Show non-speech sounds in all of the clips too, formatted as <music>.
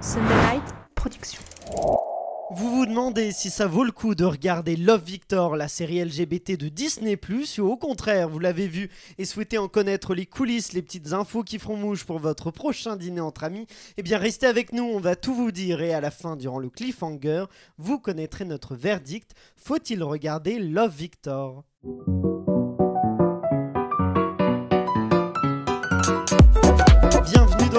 Sunday Night Production. Vous vous demandez si ça vaut le coup de regarder Love Victor, la série LGBT de Disney ⁇ ou au contraire, vous l'avez vu et souhaitez en connaître les coulisses, les petites infos qui feront mouche pour votre prochain dîner entre amis, eh bien restez avec nous, on va tout vous dire et à la fin, durant le cliffhanger, vous connaîtrez notre verdict. Faut-il regarder Love Victor?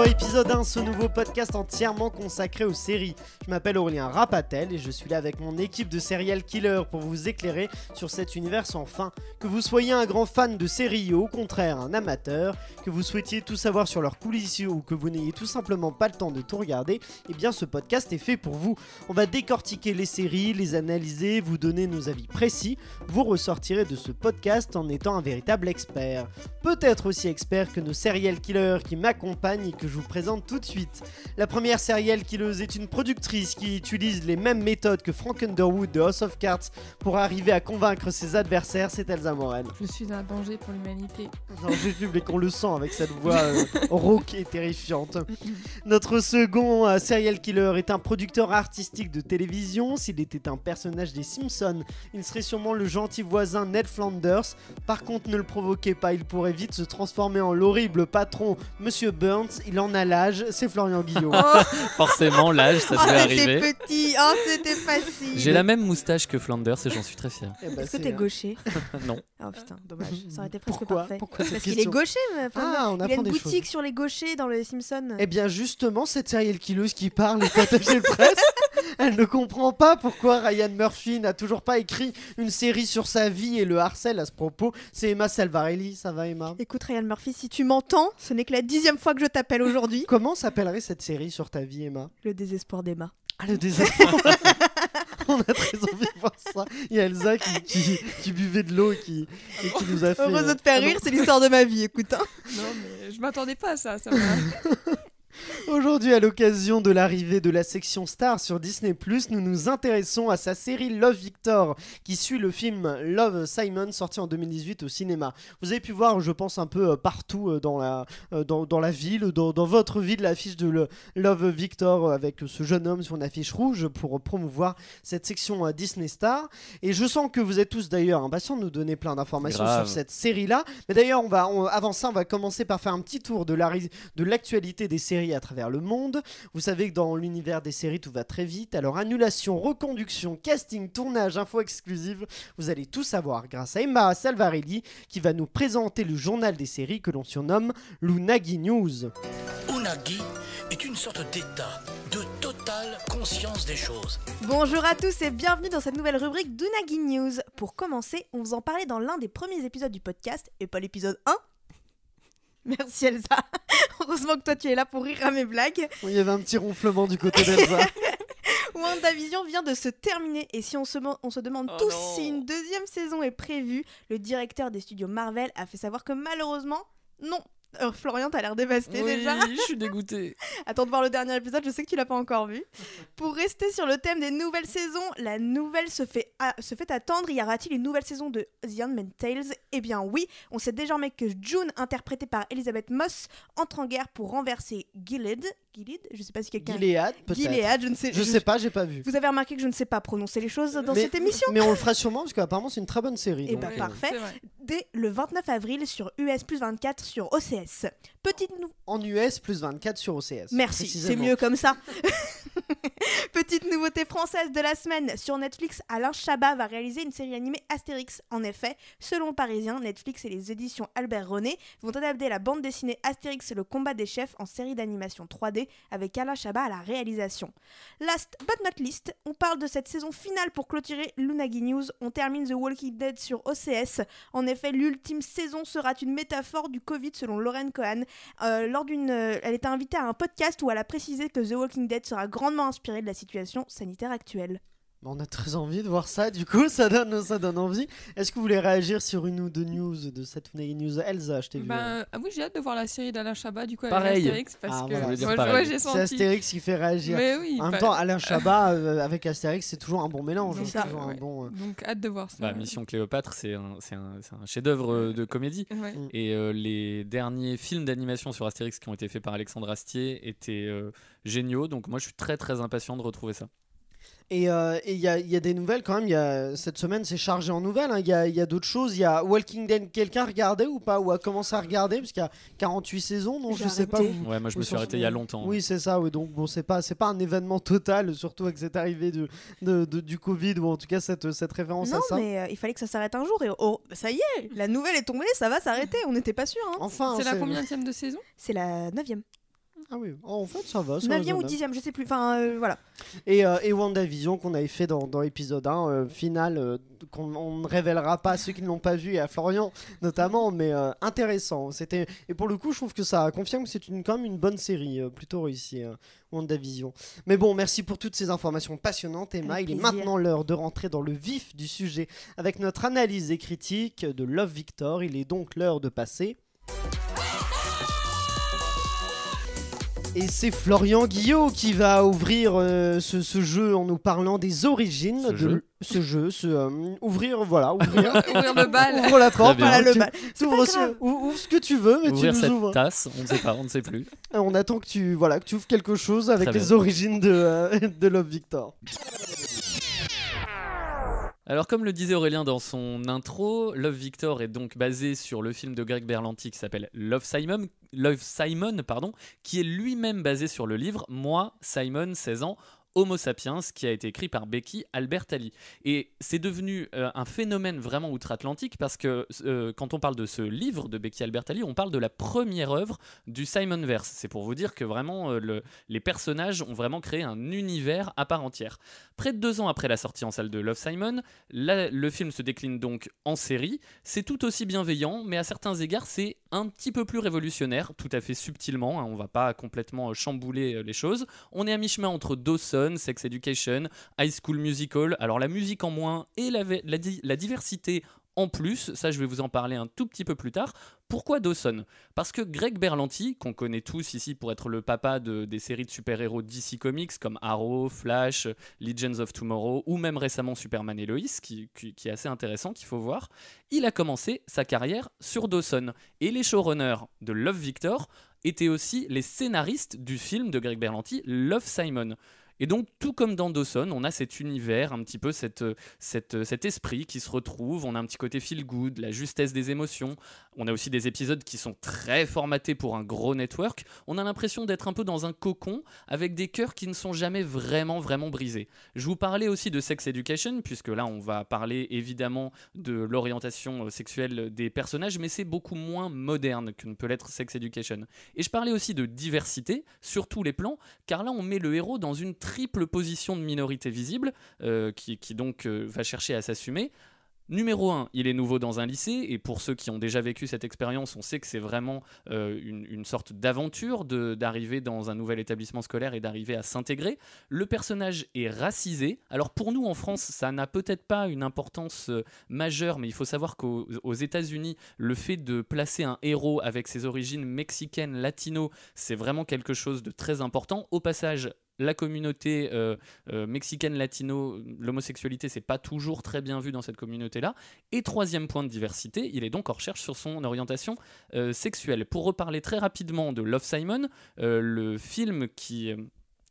Dans l'épisode 1, ce nouveau podcast entièrement consacré aux séries. Je m'appelle Aurélien Rapatel et je suis là avec mon équipe de serial killer pour vous éclairer sur cet univers sans fin. Que vous soyez un grand fan de séries ou au contraire un amateur, que vous souhaitiez tout savoir sur leurs coulisses ou que vous n'ayez tout simplement pas le temps de tout regarder, eh bien ce podcast est fait pour vous. On va décortiquer les séries, les analyser, vous donner nos avis précis. Vous ressortirez de ce podcast en étant un véritable expert. Peut-être aussi expert que nos serial killers qui m'accompagnent et que je vous présente tout de suite. La première serial killeuse est une productrice qui utilise les mêmes méthodes que Frank Underwood de House of Cards pour arriver à convaincre ses adversaires, c'est Elsa Moran. Je suis un danger pour l'humanité. J'ai vu, mais qu'on le sent avec cette voix euh, rauque et terrifiante. Notre second euh, serial killer est un producteur artistique de télévision. S'il était un personnage des Simpsons, il serait sûrement le gentil voisin Ned Flanders. Par contre, ne le provoquez pas, il pourrait vite se transformer en l'horrible patron Monsieur Burns. Il en a l'âge, c'est Florian Guillaume. <laughs> Forcément, l'âge, ça Oh, devait c'était arriver. petit, oh, c'était facile. J'ai la même moustache que Flanders et j'en suis très fier. Eh ben, Est-ce que t'es gaucher <laughs> non. Oh putain, dommage. Ça aurait été presque Pourquoi parfait. Pourquoi Parce qu'il est gaucher, mais enfin, Ah, on il a apprend une des boutique choses. sur les gauchers dans les Simpsons. Eh bien justement, cette serial killeuse qui parle <laughs> attachée de presse. <laughs> Elle ne comprend pas pourquoi Ryan Murphy n'a toujours pas écrit une série sur sa vie et le harcèle à ce propos. C'est Emma Salvarelli, ça va Emma? Écoute Ryan Murphy, si tu m'entends, ce n'est que la dixième fois que je t'appelle aujourd'hui. <laughs> Comment s'appellerait cette série sur ta vie Emma? Le désespoir d'Emma. Ah le désespoir <laughs> On a très envie de voir ça. Il y a Elsa qui, qui, qui buvait de l'eau et qui, et qui nous a fait... Heureuse de euh, te faire non. rire, c'est l'histoire de ma vie, écoute. hein. Non, mais je m'attendais pas à ça. ça m'a- Aujourd'hui, à l'occasion de l'arrivée de la section Star sur Disney+, nous nous intéressons à sa série Love Victor, qui suit le film Love Simon, sorti en 2018 au cinéma. Vous avez pu voir, je pense, un peu euh, partout euh, dans la, euh, dans, dans la ville, dans, dans votre ville, l'affiche de le- Love Victor avec ce jeune homme sur une affiche rouge pour promouvoir cette section Disney Star. Et je sens que vous êtes tous d'ailleurs impatients de nous donner plein d'informations sur cette série-là. Mais d'ailleurs, on va, on- avant ça, on va commencer par faire un petit tour de la ri- de l'actualité des séries à travers le monde. Vous savez que dans l'univers des séries, tout va très vite. Alors, annulation, reconduction, casting, tournage, info exclusive, vous allez tout savoir grâce à Emma Salvarelli qui va nous présenter le journal des séries que l'on surnomme l'Unagi News. Unagi est une sorte d'état de totale conscience des choses. Bonjour à tous et bienvenue dans cette nouvelle rubrique d'Unagi News. Pour commencer, on vous en parlait dans l'un des premiers épisodes du podcast, et pas l'épisode 1. Merci Elsa. <laughs> Heureusement que toi tu es là pour rire à mes blagues. Il y avait un petit ronflement du côté d'Elsa. <laughs> WandaVision vient de se terminer et si on se, on se demande Oh tous non. si une deuxième saison est prévue, le directeur des studios Marvel a fait savoir que malheureusement, non. Euh, Florian, t'as l'air dévasté Oui, déjà. je suis dégoûté. <laughs> Attends de voir le dernier épisode, je sais que tu l'as pas encore vu. Pour rester sur le thème des nouvelles saisons, la nouvelle se fait, se fait attendre. Y aura-t-il une nouvelle saison de The Handmaid's Tales? Eh bien oui, on sait désormais que June, interprétée par Elizabeth Moss, entre en guerre pour renverser Gilead. Gilead Je sais pas si quelqu'un... Gilead, peut-être. Gilead, je ne sais Je sais pas, j'ai pas vu. Vous avez remarqué que je ne sais pas prononcer les choses dans mais, cette émission mais on le fera sûrement parce qu'apparemment c'est une très bonne série. Eh donc, ben, euh, parfait. Dès le 29 avril sur US plus 24 sur OCS. Petite nou- En US plus 24 sur OCS. Merci, c'est mieux comme ça. <laughs> <laughs> Petite nouveauté française de la semaine sur Netflix, Alain Chabat va réaliser une série animée Astérix. En effet, selon Parisien, Netflix et les éditions Albert René vont adapter la bande dessinée Astérix le combat des chefs en série d'animation 3D avec Alain Chabat à la réalisation. Last but not least, on parle de cette saison finale pour clôturer l'Unagi News. On termine The Walking Dead sur OCS. En effet, l'ultime saison sera une métaphore du Covid selon Lauren Cohen. Euh, lors d'une, euh, elle était invitée à un podcast où elle a précisé que The Walking Dead sera grandement inspiré de la situation sanitaire actuelle. On a très envie de voir ça, du coup, ça donne, ça donne envie. Est-ce que vous voulez réagir sur une ou deux news de cette news Elsa, je t'ai vu. Ben, ah oui, j'ai hâte de voir la série d'Alain Chabat du coup avec Pareil. Astérix parce Ah, que voilà. Moi, j'ai C'est senti. Astérix qui fait réagir. Mais oui. En même bah, temps, <laughs> Alain Chabat euh, avec Astérix, c'est toujours un bon mélange. C'est C'est ça, toujours un bon. euh, donc hâte de voir ça. Bah, Mission Cléopâtre, c'est un, c'est un- un chef-d'œuvre euh, de comédie. Ouais. Mm. Et euh, les derniers films d'animation sur Astérix qui ont été faits par Alexandre Astier étaient euh, géniaux. Donc moi, je suis très très impatient de retrouver ça. Et euh, il y, a, il y a des nouvelles quand même. il Y a, cette semaine, c'est chargé en nouvelles. hein. Il y a, d'autres choses. Il y a Walking Dead. Quelqu'un regardait ou pas Ou a commencé à regarder Parce qu'il y a 48 saisons, donc je sais pas. arrêté. vous- Ouais, moi je me suis arrêté il y a longtemps. Oui, c'est ça. Oui, donc bon, c'est pas, pas un événement total, surtout avec cette arrivée de, de- de- du Covid ou en tout cas cette, cette référence Non, à ça. mais euh, il fallait que ça s'arrête un jour et oh, ça y est, la nouvelle est tombée, ça va s'arrêter, on n'était pas sûr. Hein. Enfin, C'est la combien de saison C'est la 9 Ah oui, en fait, ça va. c'est 9 ou raisonnable. 10 je sais plus. Enfin, euh, voilà. Et, euh, et WandaVision qu'on avait fait dans, dans l'épisode 1, euh, final, euh, qu'on on ne révélera pas à ceux qui ne l'ont pas vu et à Florian notamment, mais intéressant. C'était et pour le coup, je trouve que ça confirme que c'est une quand même une bonne série, plutôt réussie. euh, WandaVision. Mais bon, merci pour toutes ces informations passionnantes, Emma. Avec Il est maintenant l'heure de rentrer dans le vif du sujet avec notre analyse et critique de Love Victor. Il est donc l'heure de passer. Et c'est Florian Guillot qui va ouvrir euh, ce, ce jeu en nous parlant des origines Ce de jeu ce jeu. Ce, euh, ouvrir, voilà, ouvrir. <laughs> Ouvrir le bal. Ouvre la porte, voilà, le bal. ce- ouvre ce que tu veux, mais Ouvrir tu nous cette ouvres. tasse, on ne sait pas, on ne sait plus. <laughs> On attend que tu, voilà, que tu ouvres quelque chose avec Très les bien. origines de, euh, <laughs> de Love Victor. Alors comme le disait Aurélien dans son intro, Love Victor est donc basé sur le film de Greg Berlanti qui s'appelle Love Simon, Love Simon pardon, qui est lui-même basé sur le livre. Moi, Simon, 16 ans, Homo sapiens, qui a été écrit par Becky Albertalli. Et c'est devenu euh, un phénomène vraiment outre-Atlantique parce que euh, quand on parle de ce livre de Becky Albertalli, on parle de la première œuvre du Simonverse. C'est pour vous dire que vraiment euh, le- les personnages ont vraiment créé un univers à part entière. Près de deux ans après la sortie en salle de Love Simon, le film se décline donc en série. C'est tout aussi bienveillant, mais à certains égards, c'est un petit peu plus révolutionnaire, tout à fait subtilement. hein, on va pas complètement chambouler les choses. On est à mi-chemin entre Sex Education, High School Musical. Alors la musique en moins et la, ve- la di- la diversité en plus, ça je vais vous en parler un tout petit peu plus tard. Pourquoi Dawson Parce que Greg Berlanti, qu'on connaît tous ici pour être le papa de- des séries de super-héros DC Comics comme Arrow, Flash, Legends of Tomorrow ou même récemment Superman et Lois, qui est assez intéressant, qu'il faut voir, il a commencé sa carrière sur Dawson. Et les showrunners de Love Victor étaient aussi les scénaristes du film de Greg Berlanti, Love Simon. Et donc, tout comme dans Dawson, on a cet univers, un petit peu cette, cette- cet esprit qui se retrouve. On a un petit côté feel good, la justesse des émotions. On a aussi des épisodes qui sont très formatés pour un gros network. On a l'impression d'être un peu dans un cocon avec des cœurs qui ne sont jamais vraiment, vraiment brisés. Je vous parlais aussi de Sex Education, puisque là, on va parler évidemment de l'orientation euh, sexuelle des personnages, mais c'est beaucoup moins moderne que ne peut l'être Sex Education. Et je parlais aussi de diversité sur tous les plans, car là, on met le héros dans une triple position de minorité visible, euh, qui, donc euh, va chercher à s'assumer. Numéro 1, il est nouveau dans un lycée, et pour ceux qui ont déjà vécu cette expérience, on sait que c'est vraiment euh, une, sorte d'aventure d'arriver dans un nouvel établissement scolaire et d'arriver à s'intégrer. Le personnage est racisé. Alors pour nous en France, ça n'a peut-être pas une importance majeure, mais il faut savoir qu'aux aux États-Unis, le fait de placer un héros avec ses origines mexicaines, latino, c'est vraiment quelque chose de très important. Au passage, la communauté euh, euh, mexicaine latino, l'homosexualité, c'est pas toujours très bien vu dans cette communauté-là. Et troisième point de diversité, il est donc en recherche sur son orientation euh, sexuelle. Pour reparler très rapidement de Love Simon, le film qui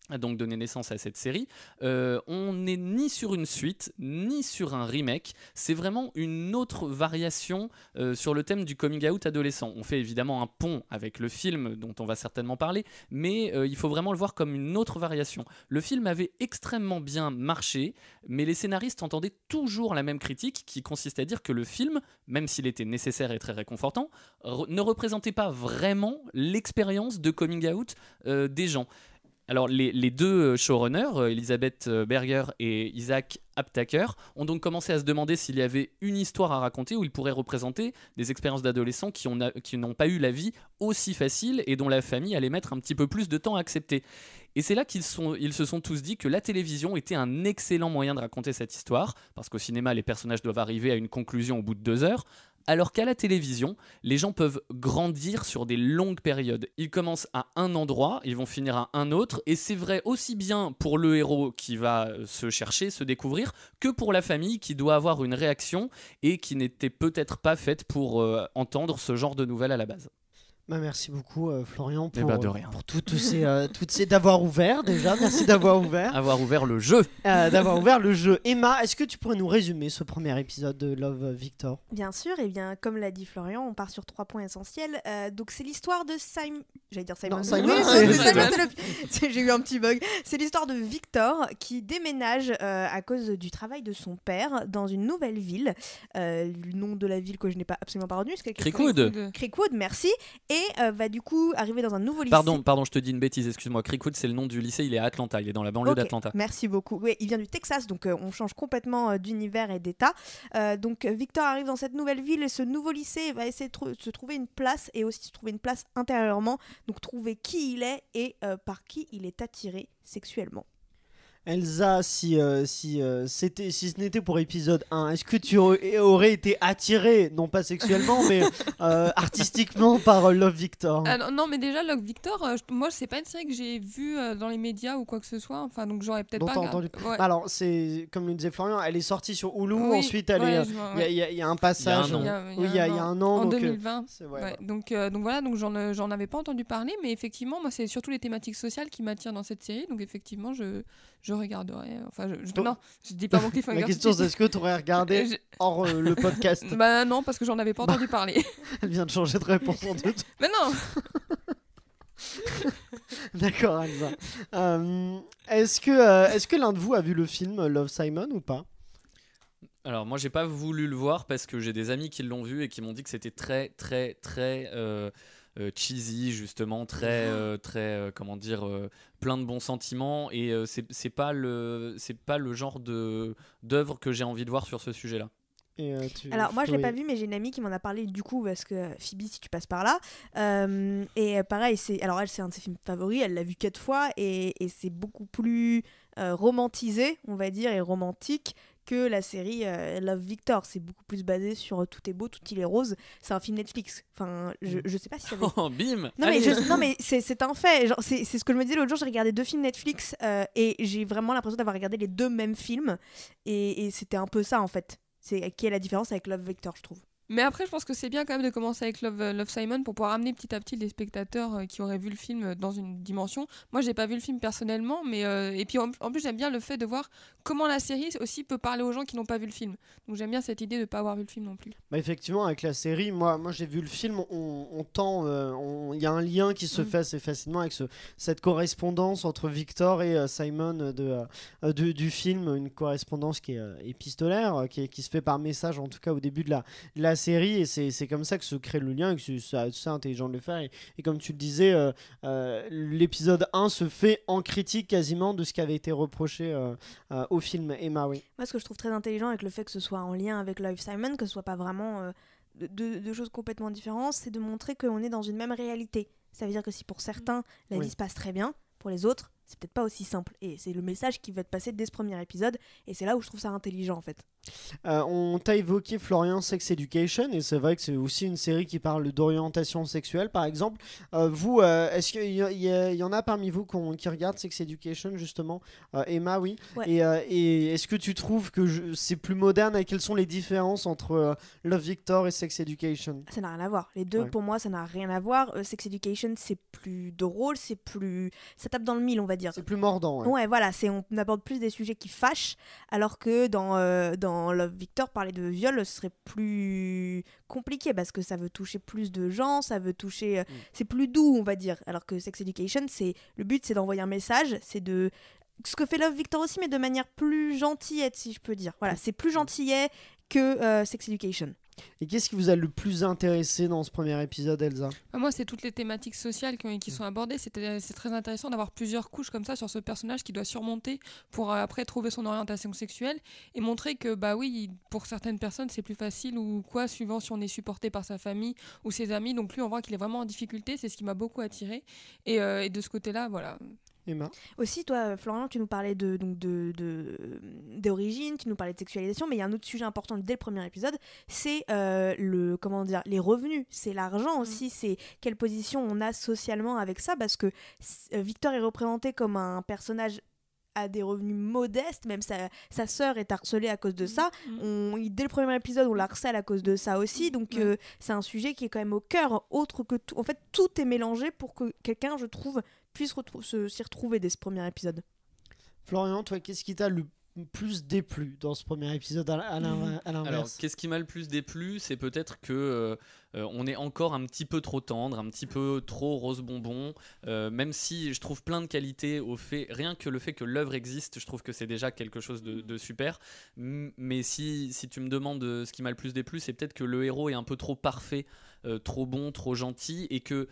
a donc donné naissance à cette série, euh, on n'est ni sur une suite, ni sur un remake, c'est vraiment une autre variation euh, sur le thème du coming out adolescent. On fait évidemment un pont avec le film dont on va certainement parler, mais euh, il faut vraiment le voir comme une autre variation. Le film avait extrêmement bien marché, mais les scénaristes entendaient toujours la même critique qui consiste à dire que le film, même s'il était nécessaire et très réconfortant, ne représentait pas vraiment l'expérience de coming out des gens. Alors les, deux euh, showrunners, euh, Elisabeth euh, Berger et Isaac Aptaker, ont donc commencé à se demander s'il y avait une histoire à raconter où ils pourraient représenter des expériences d'adolescents qui, ont- qui n'ont pas eu la vie aussi facile et dont la famille allait mettre un petit peu plus de temps à accepter. Et c'est là qu'ils se sont tous dit que la télévision était un excellent moyen de raconter cette histoire, parce qu'au cinéma, les personnages doivent arriver à une conclusion au bout de deux heures, alors qu'à la télévision, les gens peuvent grandir sur des longues périodes. Ils commencent à un endroit, ils vont finir à un autre, et c'est vrai aussi bien pour le héros qui va euh, se chercher, se découvrir, que pour la famille qui doit avoir une réaction et qui n'était peut-être pas faite pour euh, entendre ce genre de nouvelles à la base. Bah, merci beaucoup euh, Florian Eh pour, bah, de euh, rien. pour toutes ces, euh, toutes ces d'avoir ouvert déjà. Merci d'avoir ouvert. Avoir ouvert le jeu. Euh, d'avoir ouvert le jeu. Emma, est-ce que tu pourrais nous résumer ce premier épisode de Love Victor? Bien sûr, et bien comme l'a dit Florian, on part sur trois points essentiels. Euh, donc c'est l'histoire de Simon. J'allais dire Simon. Non, Simon, Oui, Simon, <laughs> J'ai eu un petit bug. C'est l'histoire de Victor qui déménage euh, à cause du travail de son père dans une nouvelle ville. Euh, le nom de la ville que je n'ai pas absolument pas retenu. Creekwood. Creekwood, merci. Et euh, va du coup arriver dans un nouveau lycée. Pardon, pardon, je te dis une bêtise, excuse-moi. Creekwood, c'est le nom du lycée, il est à Atlanta, il est dans la banlieue d'Atlanta. Merci beaucoup. Oui, il vient du Texas, donc euh, on change complètement euh, d'univers et d'état. Donc Victor arrive dans cette nouvelle ville et ce nouveau lycée va essayer de, se trouver une place et aussi se trouver une place intérieurement. Donc trouver qui il est et par qui il est attiré sexuellement. Elsa, si, euh, si, euh, c'était, si ce n'était pour épisode 1, est-ce que tu aurais été attirée, non pas sexuellement, mais <laughs> euh, artistiquement par Love Victor? Ah, non, mais déjà, Love Victor, je- moi, c'est pas une série que j'ai vue dans les médias ou quoi que ce soit. Enfin, donc j'aurais peut-être pas. entendu- Ouais. Alors, c'est comme le disait Florian, elle est sortie sur Hulu, Oui, ensuite ouais, il y a- y, y un passage. Il y a un an. Il y a- Oui, il y a, un an. En donc, euh, 2020. c'est- ouais, Ouais, voilà. donc, donc voilà, donc j'en, j'en avais pas entendu parler, mais effectivement, moi, c'est surtout les thématiques sociales qui m'attirent dans cette série. Donc effectivement, je, je regarderai. Enfin, je, je- Donc- non, je dis pas mon cliffhanger. <laughs> La question c'est est-ce que tu aurais regardé <laughs> Je- hors euh, le podcast <laughs> Bah non, parce que j'en avais pas entendu parler. Elle vient de changer de réponse en deux mais non D'accord, Elsa. Euh, est-ce que, euh, est-ce que l'un de vous a vu le film Love Simon ou pas? Alors moi j'ai pas voulu le voir parce que j'ai des amis qui l'ont vu et qui m'ont dit que c'était très très très euh, euh, cheesy justement, très euh, très euh, comment dire euh, plein de bons sentiments. Et euh, c'est pas le c'est pas le genre de d'œuvre que j'ai envie de voir sur ce sujet-là. Et, euh, tu- Alors moi je l'ai pas vu mais j'ai une amie qui m'en a parlé du coup parce que euh, Phoebe si tu passes par là. Euh, et euh, pareil c'est alors elle c'est un de ses films favoris elle l'a vu quatre fois et, et c'est beaucoup plus euh, romantisé on va dire et romantique que la série euh, Love Victor c'est beaucoup plus basé sur euh, tout est beau tout il est rose c'est un film Netflix enfin je, je sais pas si ça avait <laughs> Oh bim. non mais, je- non, mais <laughs> c'est un fait. C'est c'est ce que je me disais l'autre jour. J'ai regardé deux films Netflix euh, et j'ai vraiment l'impression d'avoir regardé les deux mêmes films. Et, et c'était un peu ça en fait. C'est qui est la différence avec Love Victor, je trouve. Mais après, je pense que c'est bien quand même de commencer avec Love, euh, Love Simon pour pouvoir amener petit à petit les spectateurs euh, qui auraient vu le film euh, dans une dimension. Moi, j'ai pas vu le film personnellement, mais euh, et puis en, en plus, j'aime bien le fait de voir comment la série aussi peut parler aux gens qui n'ont pas vu le film. Donc j'aime bien cette idée de pas avoir vu le film non plus. Bah, effectivement, avec la série, moi, moi j'ai vu le film, on, on tend, euh, il y a un lien qui se Mm. fait assez facilement avec ce, cette correspondance entre Victor et euh, Simon de, de- du film, une correspondance qui est épistolaire, qui se fait par message en tout cas au début de la, de la série, et c'est comme ça que se crée le lien, et que c'est- assez intelligent de le faire. Et, et comme tu le disais, euh, euh, l'épisode 1 se fait en critique quasiment de ce qui avait été reproché euh, au film Emma, oui. Moi, ce que je trouve très intelligent avec le fait que ce soit en lien avec Love Simon, que ce soit pas vraiment de- deux choses complètement différentes, c'est de montrer qu'on est dans une même réalité. Ça veut dire que si pour certains la Oui. vie se passe très bien, pour les autres c'est peut-être pas aussi simple. Et c'est le message qui va être passé dès ce premier épisode. Et c'est là où je trouve ça intelligent en fait. Euh, on t'a évoqué Florian Sex Education et c'est vrai que c'est aussi une série qui parle d'orientation sexuelle par exemple. Euh, vous, euh, est-ce qu'il y, en a parmi vous qui regardent Sex Education justement? Emma, oui. Ouais. Et, et est-ce que tu trouves que c'est plus moderne et quelles sont les différences entre Love Victor et Sex Education? Ça n'a rien à voir. Les deux, Ouais. pour moi, ça n'a rien à voir. Sex Education, c'est plus drôle, c'est plus. Ça tape dans le mille, on va dire. C'est plus mordant. ouais. Ouais, voilà, c'est on aborde plus des sujets qui fâchent, alors que dans, dans Love Victor, parler de viol, ce serait plus compliqué parce que ça veut toucher plus de gens, ça veut toucher, euh, Mm. c'est plus doux, on va dire. Alors que Sex Education, c'est le but, c'est d'envoyer un message, c'est de ce que fait Love Victor aussi, mais de manière plus gentillette, si je peux dire. Voilà, c'est plus gentillet que euh, Sex Education. Et qu'est-ce qui vous a le plus intéressé dans ce premier épisode, Elsa Bah, Moi, c'est toutes les thématiques sociales qui, ont- qui sont abordées. C'était- C'est très intéressant d'avoir plusieurs couches comme ça sur ce personnage qui doit surmonter pour euh, après trouver son orientation sexuelle et montrer que, bah oui, pour certaines personnes, c'est plus facile ou quoi, suivant si on est supporté par sa famille ou ses amis. Donc, lui, on voit qu'il est vraiment en difficulté. C'est ce qui m'a beaucoup attiré. Euh, et de ce côté-là, voilà. Emma Aussi, toi, Florian, tu nous parlais de donc de de- d'origine, tu nous parlais de sexualisation, mais il y a un autre sujet important dès le premier épisode, c'est euh, le comment dire les revenus, c'est l'argent aussi, c'est quelle position on a socialement avec ça, parce que euh, Victor est représenté comme un personnage à des revenus modestes, même sa, sa sœur est harcelée à cause de ça. Mhm. On, il- dès le premier épisode, on la harcèle à cause de ça aussi, donc euh, c'est un sujet qui est quand même au cœur, autre que tout. En fait, tout est mélangé pour que quelqu'un, je trouve, puisse s'y retrouver dès ce premier épisode. Florian, toi, qu'est-ce qui t'a le plus déplu dans ce premier épisode à, à l'in- à Alors, l'inverse qu'est-ce qui m'a le plus déplu? C'est peut-être que euh, on est encore un petit peu trop tendre, un petit peu trop rose bonbon. euh, même si je trouve plein de qualités au fait, rien que le fait que l'œuvre existe, je trouve que c'est déjà quelque chose de, super. Mais si, si tu me demandes euh, ce qui m'a le plus déplu, c'est peut-être que le héros est un peu trop parfait. trop bon, trop gentil et que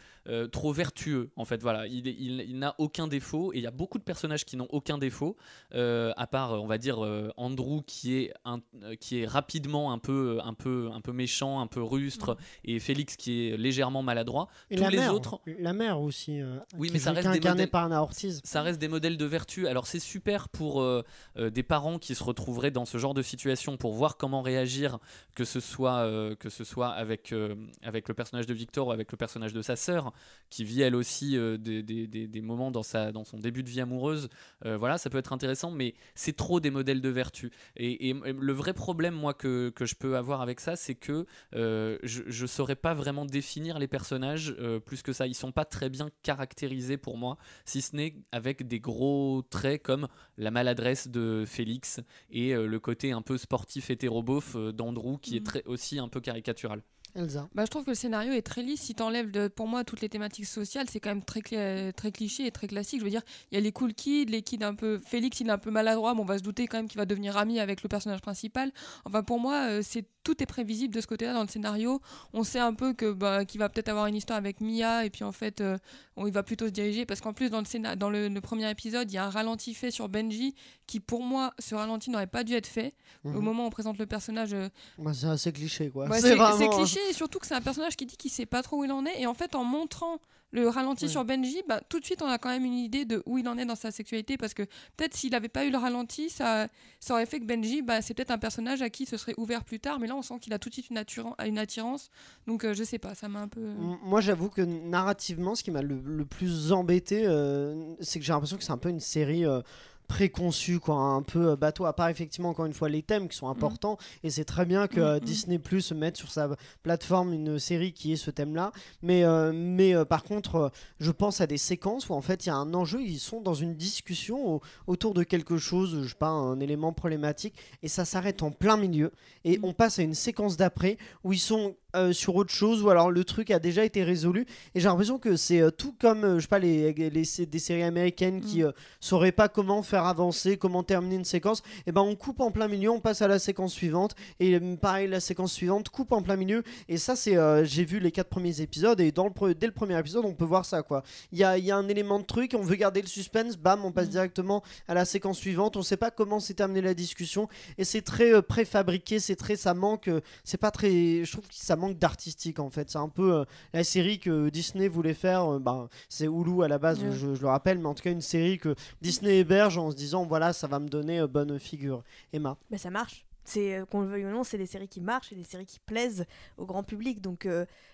trop vertueux en fait voilà il, il- n'a aucun défaut et il y a beaucoup de personnages qui n'ont aucun défaut à part on va dire Andrew qui est un, qui est rapidement un peu un peu un peu méchant un peu rustre et Félix qui est légèrement maladroit Et tous la les mère, autres La mère aussi. euh, Oui, mais ça reste des modèles- par Anna Ortiz. ça reste des modèles de vertu. Alors c'est super pour euh, euh, des parents qui se retrouveraient dans ce genre de situation pour voir comment réagir, que ce soit, euh, que ce soit avec, avec le personnage de Victor ou avec le personnage de sa sœur, qui vit elle aussi des, des- des- moments dans, sa, dans son début de vie amoureuse. Voilà, ça peut être intéressant, mais c'est trop des modèles de vertu. Et, et le vrai problème, moi, que, que je peux avoir avec ça, c'est que je ne saurais pas vraiment définir les personnages euh, plus que ça. Ils sont pas très bien caractérisés pour moi si ce n'est avec des gros traits comme la maladresse de Félix et euh, le côté un peu sportif hétérobof euh, d'Andrew qui est Mhm. très, aussi un peu caricatural. Elsa. Bah, je trouve que le scénario est très lisse. Si t'enlèves de- pour moi toutes les thématiques sociales, c'est quand même très, cli- très cliché et très classique. Je veux dire, il y a les cool kids, les kids un peu. Félix, il est un peu maladroit, mais on va se douter quand même qu'il va devenir ami avec le personnage principal. Enfin, pour moi, euh, c'est tout est prévisible de ce côté-là dans le scénario. On sait un peu que bah, qu'il va peut-être avoir une histoire avec Mia, et puis en fait, euh, on, il va plutôt se diriger parce qu'en plus dans le scénar- dans le, le premier épisode, il y a un ralenti fait sur Benji qui, pour moi, ce ralenti n'aurait pas dû être fait. Au Mhm. moment où on présente le personnage, euh, Bah, c'est assez cliché, quoi. Ouais, <laughs> c'est c'est cliché et surtout que c'est un personnage qui dit qu'il sait pas trop où il en est et en fait en montrant le ralenti sur Benji bah, tout de suite on a quand même une idée de où il en est dans sa sexualité parce que peut-être s'il n'avait pas eu le ralenti ça, ça aurait fait que Benji bah, c'est peut-être un personnage à qui ce serait ouvert plus tard mais là on sent qu'il a tout de suite une, attiran- une attirance donc euh, je sais pas ça m'a un peu M- Moi, j'avoue que narrativement, ce qui m'a le, le plus embêté, euh, c'est que j'ai l'impression que c'est un peu une série euh, préconçue, quoi, un peu euh, bateau. À part effectivement, encore une fois, les thèmes qui sont importants, et c'est très bien que Mm, euh, mm. Disney Plus mette sur sa plateforme une série qui est ce thème-là. Mais, euh, mais euh, par contre, je pense à des séquences où en fait il y a un enjeu, ils sont dans une discussion au- autour de quelque chose, je sais pas, un élément problématique, et ça s'arrête en plein milieu, et Mm. on passe à une séquence d'après où ils sont euh, sur autre chose ou alors le truc a déjà été résolu. Et j'ai l'impression que c'est euh, tout comme euh, je sais pas les, des séries américaines qui Mm. sauraient pas comment faire avancer comment terminer une séquence et ben on coupe en plein milieu on passe à la séquence suivante. Et pareil la séquence suivante coupe en plein milieu. Et ça c'est j'ai vu les quatre premiers épisodes et dans le dès le premier épisode on peut voir ça quoi. Il y a, y a un élément de truc on veut garder le suspense bam on passe Mm. directement à la séquence suivante. On sait pas comment s'est terminée la discussion. Et c'est très préfabriqué c'est très ça manque c'est pas très je trouve que ça manque d'artistique en fait c'est un peu euh, la série que Disney voulait faire euh, ben, c'est Hulu à la base je, je le rappelle mais en tout cas une série que Disney héberge en se disant voilà ça va me donner euh, bonne figure Emma Bah, ça marche. C'est qu'on le veuille ou non, c'est des séries qui marchent et des séries qui plaisent au grand public. Donc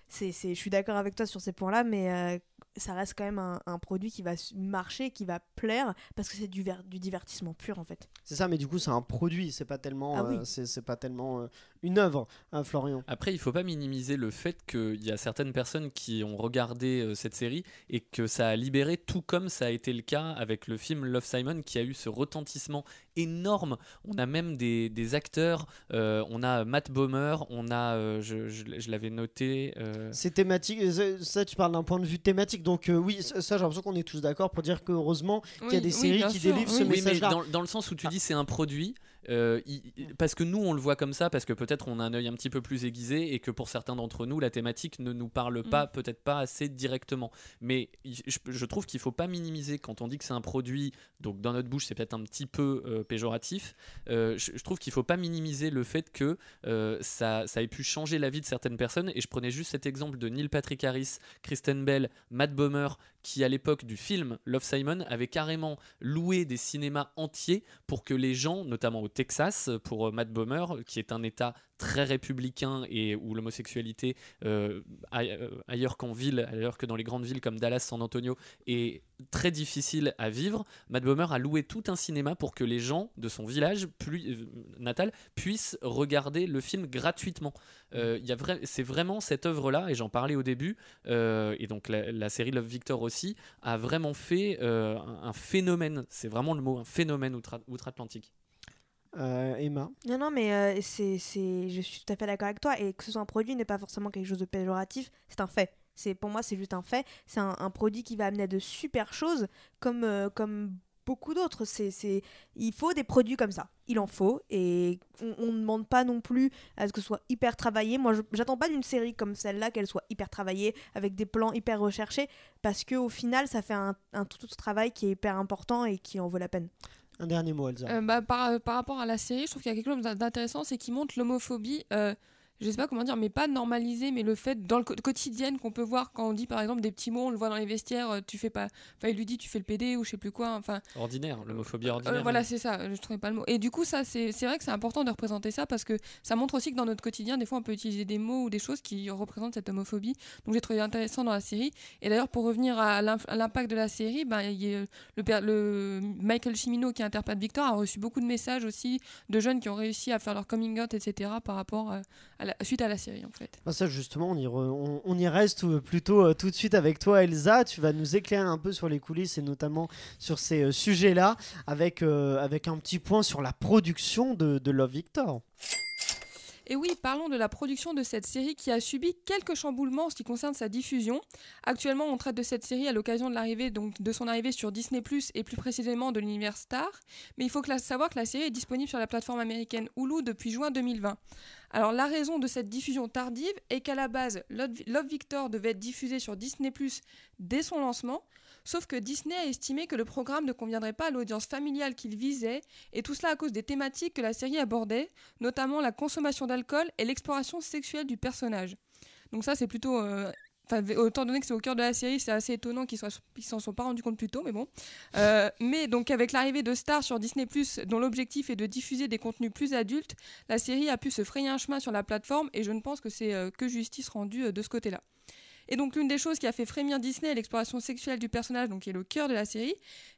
c'est, je suis d'accord avec toi sur ces points-là, mais ça reste quand même un, un produit qui va marcher, qui va plaire, parce que c'est du, du divertissement pur en fait. c'est ça mais du coup c'est un produit c'est pas tellement Ah oui. euh, c'est, c'est pas tellement euh, une œuvre hein, Florian Après, il faut pas minimiser le fait qu'il y a certaines personnes qui ont regardé euh, cette série et que ça a libéré, tout comme ça a été le cas avec le film Love Simon, qui a eu ce retentissement énorme. On a même des, des acteurs, euh, on a Matt Bomer, on a, euh, je, je- je l'avais noté, euh, C'est thématique, ça ça, tu parles d'un point de vue thématique, donc euh, oui, ça ça, j'ai l'impression qu'on est tous d'accord pour dire que heureusement qu'il y a Oui, des oui, séries qui sûr, délivrent oui. ce Oui, mais message-là. dans, dans le sens où tu dis c'est un produit, euh, il- parce que nous on le voit comme ça, parce que peut-être on a un œil un petit peu plus aiguisé et que pour certains d'entre nous la thématique ne nous parle pas, peut-être pas assez directement. Mais je, je trouve qu'il faut pas minimiser quand on dit que c'est un produit, donc dans notre bouche c'est peut-être un petit peu euh, péjoratif. euh, je, je trouve qu'il faut pas minimiser le fait que ça, ça ait pu changer la vie de certaines personnes. Et je prenais juste cet exemple de Neil Patrick Harris, Kristen Bell, Matt Bomer, qui à l'époque du film Love Simon avait carrément loué des cinémas entiers pour que les gens, notamment au Texas, pour euh, Matt Bomer, qui est un État très républicain et où l'homosexualité euh, euh, ailleurs qu'en ville, ailleurs que dans les grandes villes comme Dallas, San Antonio, est très difficile à vivre. Matt Bomer a loué tout un cinéma pour que les gens de son village plus- euh, natal puissent regarder le film gratuitement. Euh, vrai- c'est vraiment cette œuvre-là, et j'en parlais au début, et donc la, la série Love Victor aussi, a vraiment fait un, un phénomène, c'est vraiment le mot, un phénomène outre- outre-Atlantique. Euh, Emma Non, non, mais euh, c'est, c'est, je suis tout à fait d'accord avec toi. Et que ce soit un produit n'est pas forcément quelque chose de péjoratif, c'est un fait. Pour moi, c'est juste un fait. C'est un, produit qui va amener de super choses, comme, euh, comme beaucoup d'autres. Il faut des produits comme ça. Il en faut. Et on ne demande pas non plus à ce que ce soit hyper travaillé. Moi, j'attends pas d'une série comme celle-là qu'elle soit hyper travaillée, avec des plans hyper recherchés, parce qu'au final, ça fait un, un tout autre travail qui est hyper important et qui en vaut la peine. Un dernier mot, Elsa. Euh, bah, par, par rapport à la série, je trouve qu'il y a quelque chose d'intéressant, c'est qu'il montre l'homophobie. euh, je sais pas comment dire, mais pas normalisé, mais le fait dans le quotidien qu'on peut voir quand on dit par exemple des petits mots, on le voit dans les vestiaires, euh, tu fais pas. Enfin, il lui dit tu fais le PD ou je sais plus quoi. Enfin, Ordinaire, l'homophobie euh, ordinaire. voilà, c'est ça, je trouvais pas le mot. Et du coup, ça, c'est vrai que c'est important de représenter ça parce que ça montre aussi que dans notre quotidien, des fois, on peut utiliser des mots ou des choses qui représentent cette homophobie. Donc, j'ai trouvé intéressant dans la série. Et d'ailleurs, pour revenir à l'impact de la série, ben, il y a le, per- le Michael Cimino qui interprète Victor a reçu beaucoup de messages aussi de jeunes qui ont réussi à faire leur coming out, etc. par rapport euh, à la, suite à la série, en fait. Ça justement, on y, re- on, reste euh, plutôt euh, tout de suite avec toi Elsa. Tu vas nous éclairer un peu sur les coulisses et notamment sur ces euh, sujets-là avec, avec un petit point sur la production de Love Victor. Et oui, parlons de la production de cette série qui a subi quelques chamboulements en ce qui concerne sa diffusion. Actuellement, on traite de cette série à l'occasion de son arrivée sur Disney+ et plus précisément de l'univers Star. Mais il faut savoir que la série est disponible sur la plateforme américaine Hulu depuis juin 2020. Alors la raison de cette diffusion tardive est qu'à la base, Love Love Victor devait être diffusé sur Disney+ dès son lancement. Sauf que Disney a estimé que le programme ne conviendrait pas à l'audience familiale qu'il visait, et tout cela à cause des thématiques que la série abordait, notamment la consommation d'alcool et l'exploration sexuelle du personnage. Donc ça, c'est plutôt... euh, autant donné que c'est au cœur de la série, c'est assez étonnant qu'ils qu'ils s'en sont pas rendus compte plus tôt, mais bon. Euh, mais donc avec l'arrivée de Star sur Disney+, dont l'objectif est de diffuser des contenus plus adultes, la série a pu se frayer un chemin sur la plateforme, et je ne pense que c'est euh, que justice rendue euh, de ce côté-là. Et donc l'une des choses qui a fait frémir Disney est l'exploration sexuelle du personnage, donc qui est le cœur de la série.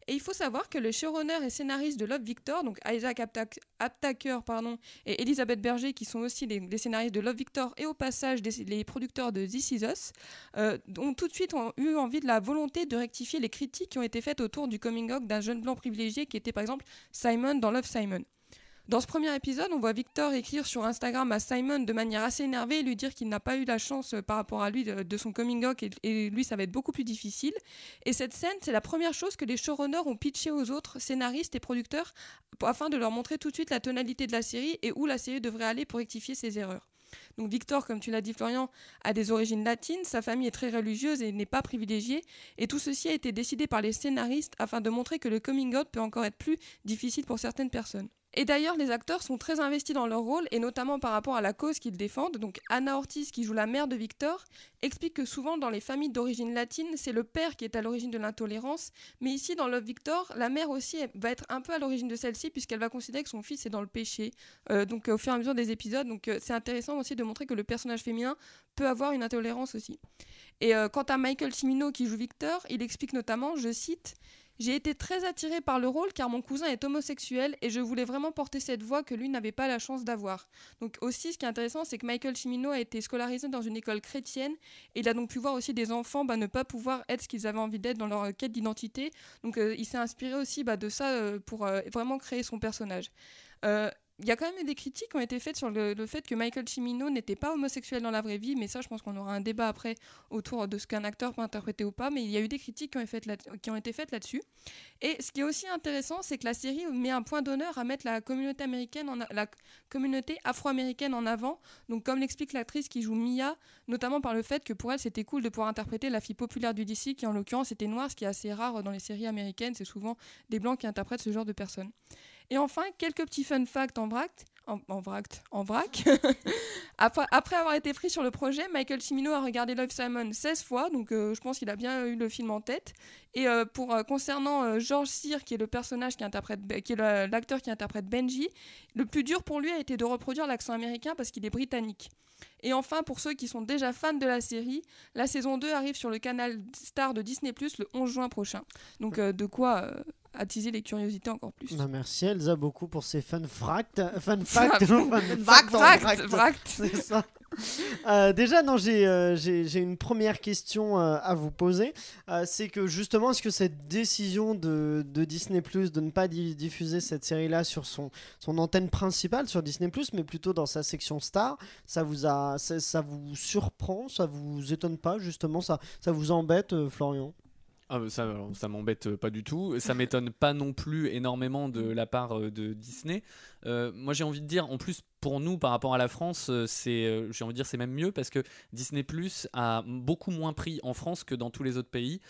Et il faut savoir que le showrunner et scénariste de Love Victor, donc Isaac Aptak- Aptaker pardon, et Elisabeth Berger, qui sont aussi les, scénaristes de Love Victor et au passage les producteurs de This Is Us, euh, ont tout de suite eu envie de la volonté de rectifier les critiques qui ont été faites autour du coming out d'un jeune blanc privilégié qui était par exemple Simon dans Love Simon. Dans ce premier épisode, on voit Victor écrire sur Instagram à Simon de manière assez énervée et lui dire qu'il n'a pas eu la chance euh, par rapport à lui de, son coming out et, lui ça va être beaucoup plus difficile. Et cette scène, c'est la première chose que les showrunners ont pitché aux autres scénaristes et producteurs afin de leur montrer tout de suite la tonalité de la série et où la série devrait aller pour rectifier ses erreurs. Donc Victor, comme tu l'as dit Florian, a des origines latines, sa famille est très religieuse et n'est pas privilégiée, et tout ceci a été décidé par les scénaristes afin de montrer que le coming out peut encore être plus difficile pour certaines personnes. Et d'ailleurs, les acteurs sont très investis dans leur rôle, et notamment par rapport à la cause qu'ils défendent. Donc Anna Ortiz, qui joue la mère de Victor, explique que souvent dans les familles d'origine latine, c'est le père qui est à l'origine de l'intolérance, mais ici dans Love Victor, la mère aussi va être un peu à l'origine de celle-ci, puisqu'elle va considérer que son fils est dans le péché. Euh, donc au fur et à mesure des épisodes, donc euh, c'est intéressant aussi de montrer que le personnage féminin peut avoir une intolérance aussi. Et euh, quant à Michael Cimino qui joue Victor, il explique notamment, je cite, j'ai été très attiré par le rôle car mon cousin est homosexuel et je voulais vraiment porter cette voix que lui n'avait pas la chance d'avoir. Donc aussi ce qui est intéressant c'est que Michael Cimino a été scolarisé dans une école chrétienne et il a donc pu voir aussi des enfants bah, ne pas pouvoir être ce qu'ils avaient envie d'être dans leur euh, quête d'identité. Donc euh, il s'est inspiré aussi bah, de ça euh, pour vraiment créer son personnage. Il y a quand même eu des critiques qui ont été faites sur le, fait que Michael Cimino n'était pas homosexuel dans la vraie vie, mais ça, je pense qu'on aura un débat après autour de ce qu'un acteur peut interpréter ou pas, mais il y a eu des critiques qui ont, été faites là-dessus. Et ce qui est aussi intéressant, c'est que la série met un point d'honneur à mettre la communauté américaine, la communauté afro-américaine en avant. Donc, comme l'explique l'actrice qui joue Mia, notamment par le fait que pour elle, c'était cool de pouvoir interpréter la fille populaire du DC, qui en l'occurrence était noire, ce qui est assez rare dans les séries américaines. C'est souvent des blancs qui interprètent ce genre de personnes. Et enfin, quelques petits fun facts en vrac. En, en vrac. En vrac. <laughs> après, après avoir été pris sur le projet, Michael Cimino a regardé Love Simon 16 fois, donc euh, je pense qu'il a bien eu le film en tête. Et euh, pour euh, concernant George Cyr, qui est le personnage qui interprète, qui est l'acteur qui interprète Benji, le plus dur pour lui a été de reproduire l'accent américain parce qu'il est britannique. Et enfin, pour ceux qui sont déjà fans de la série, la saison 2 arrive sur le canal Star de Disney Plus le 11 juin prochain. Donc euh, de quoi euh, attiser les curiosités encore plus. Bah, merci Elsa beaucoup pour ces fun facts. Fun facts. fun facts. <laughs> <laughs> C'est ça. Euh, déjà, non, j'ai euh, une première question euh, à vous poser. Euh, c'est que justement, est-ce que cette décision de, de Disney Plus de ne pas di- diffuser cette série-là sur son, son antenne principale, sur Disney Plus, mais plutôt dans sa section star, ça vous, a, ça, ça vous surprend Ça vous étonne pas, justement Ça, ça vous embête, euh, Florian? Ah, ça, m'embête pas du tout. Ça m'étonne pas non plus énormément de la part euh, de Disney. Euh, moi, j'ai envie de dire, en plus, pour nous, par rapport à la France, euh, c'est, euh, j'ai envie de dire, c'est même mieux parce que Disney Plus a beaucoup moins pris en France que dans tous les autres pays,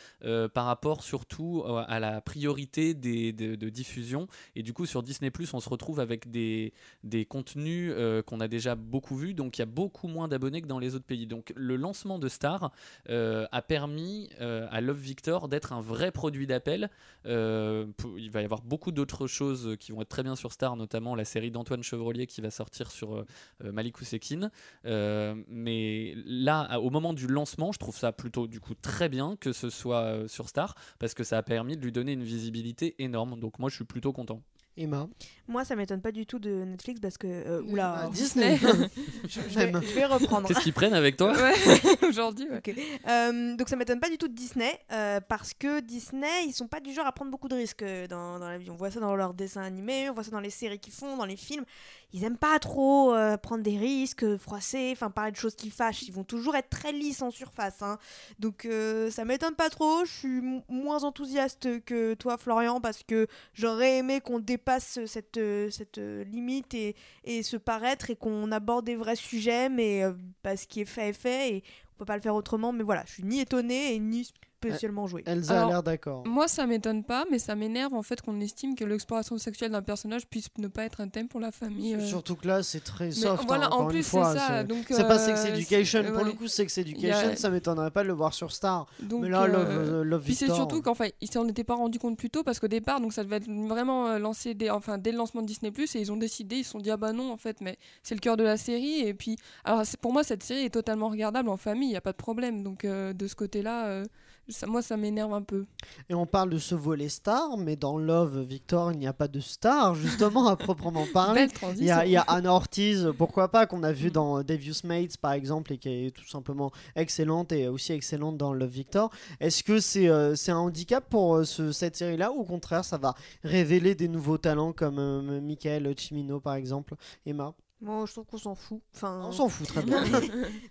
par rapport surtout à la priorité des, de, diffusion. Et du coup, sur Disney Plus, on se retrouve avec des, des contenus qu'on a déjà beaucoup vus, donc il y a beaucoup moins d'abonnés que dans les autres pays. Donc, le lancement de Star a permis à Love Victor d'être un vrai produit d'appel. Il va y avoir beaucoup d'autres choses qui vont être très bien sur Star, notamment la série d'Antoine Chevrolier qui va sortir sur euh, euh, Malik Ousekine. Euh, mais là, au moment du lancement, je trouve ça plutôt du coup très bien que ce soit sur Star parce que ça a permis de lui donner une visibilité énorme. Donc moi, je suis plutôt content. Emma Moi, ça m'étonne pas du tout de Netflix parce que. euh, oula, Ah, <laughs> Disney <laughs> je, je vais, je vais reprendre. Qu'est-ce qu'ils prennent avec toi Ouais, <laughs> aujourd'hui, ouais. Euh, donc ça m'étonne pas du tout de Disney euh, parce que Disney ils sont pas du genre à prendre beaucoup de risques euh, dans, dans la vie. On voit ça dans leurs dessins animés, on voit ça dans les séries qu'ils font, dans les films. Ils aiment pas trop euh, prendre des risques, froisser, enfin parler de choses qui fâchent. Ils vont toujours être très lisses en surface. hein. Donc euh, ça m'étonne pas trop. Je suis moins enthousiaste que toi Florian parce que j'aurais aimé qu'on dépasse cette, euh, cette euh, limite et, et se paraître et qu'on aborde des vrais sujets mais euh, ce qui est fait est fait et on peut pas le faire autrement. Mais voilà je suis ni étonnée ni spécialement Elsa a l'air d'accord. Moi, ça m'étonne pas, mais ça m'énerve en fait qu'on estime que l'exploration sexuelle d'un personnage puisse ne pas être un thème pour la famille. euh. Surtout que là, c'est très Mais soft. voilà, hein, encore en plus, une c'est fois. ça. c'est- donc, C'est pas euh, Sex Education. c'est- Pour le coup, Sex Education, a- ça m'étonnerait pas de le voir sur Star. Donc, Mais là, Love, euh, euh, Love Puis c'est surtout qu'en fait, ils s'en étaient pas rendu compte plus tôt parce qu'au départ, donc ça devait être vraiment euh, lancé dès, enfin, dès le lancement de Disney et ils ont décidé, ils se sont dit ah bah non en fait, mais c'est le cœur de la série et puis alors pour moi cette série est totalement regardable en famille, il y a pas de problème donc euh, de ce côté-là, euh, ça, moi ça m'énerve un peu. Et on parle de ce volet star, mais dans Love Victor, il n'y a pas de star, justement, à proprement <laughs> parler. Il y, a, il y a Anna Ortiz, pourquoi pas, qu'on a vu dans Devious Mates par exemple, et qui est tout simplement excellente et aussi excellente dans Love Victor. Est-ce que c'est euh, c'est un handicap pour euh, ce- cette série-là ou au contraire ça va révéler des nouveaux talents comme euh, Michael Cimino par exemple Emma? Moi je trouve qu'on s'en fout enfin On s'en fout très bien. <laughs> non,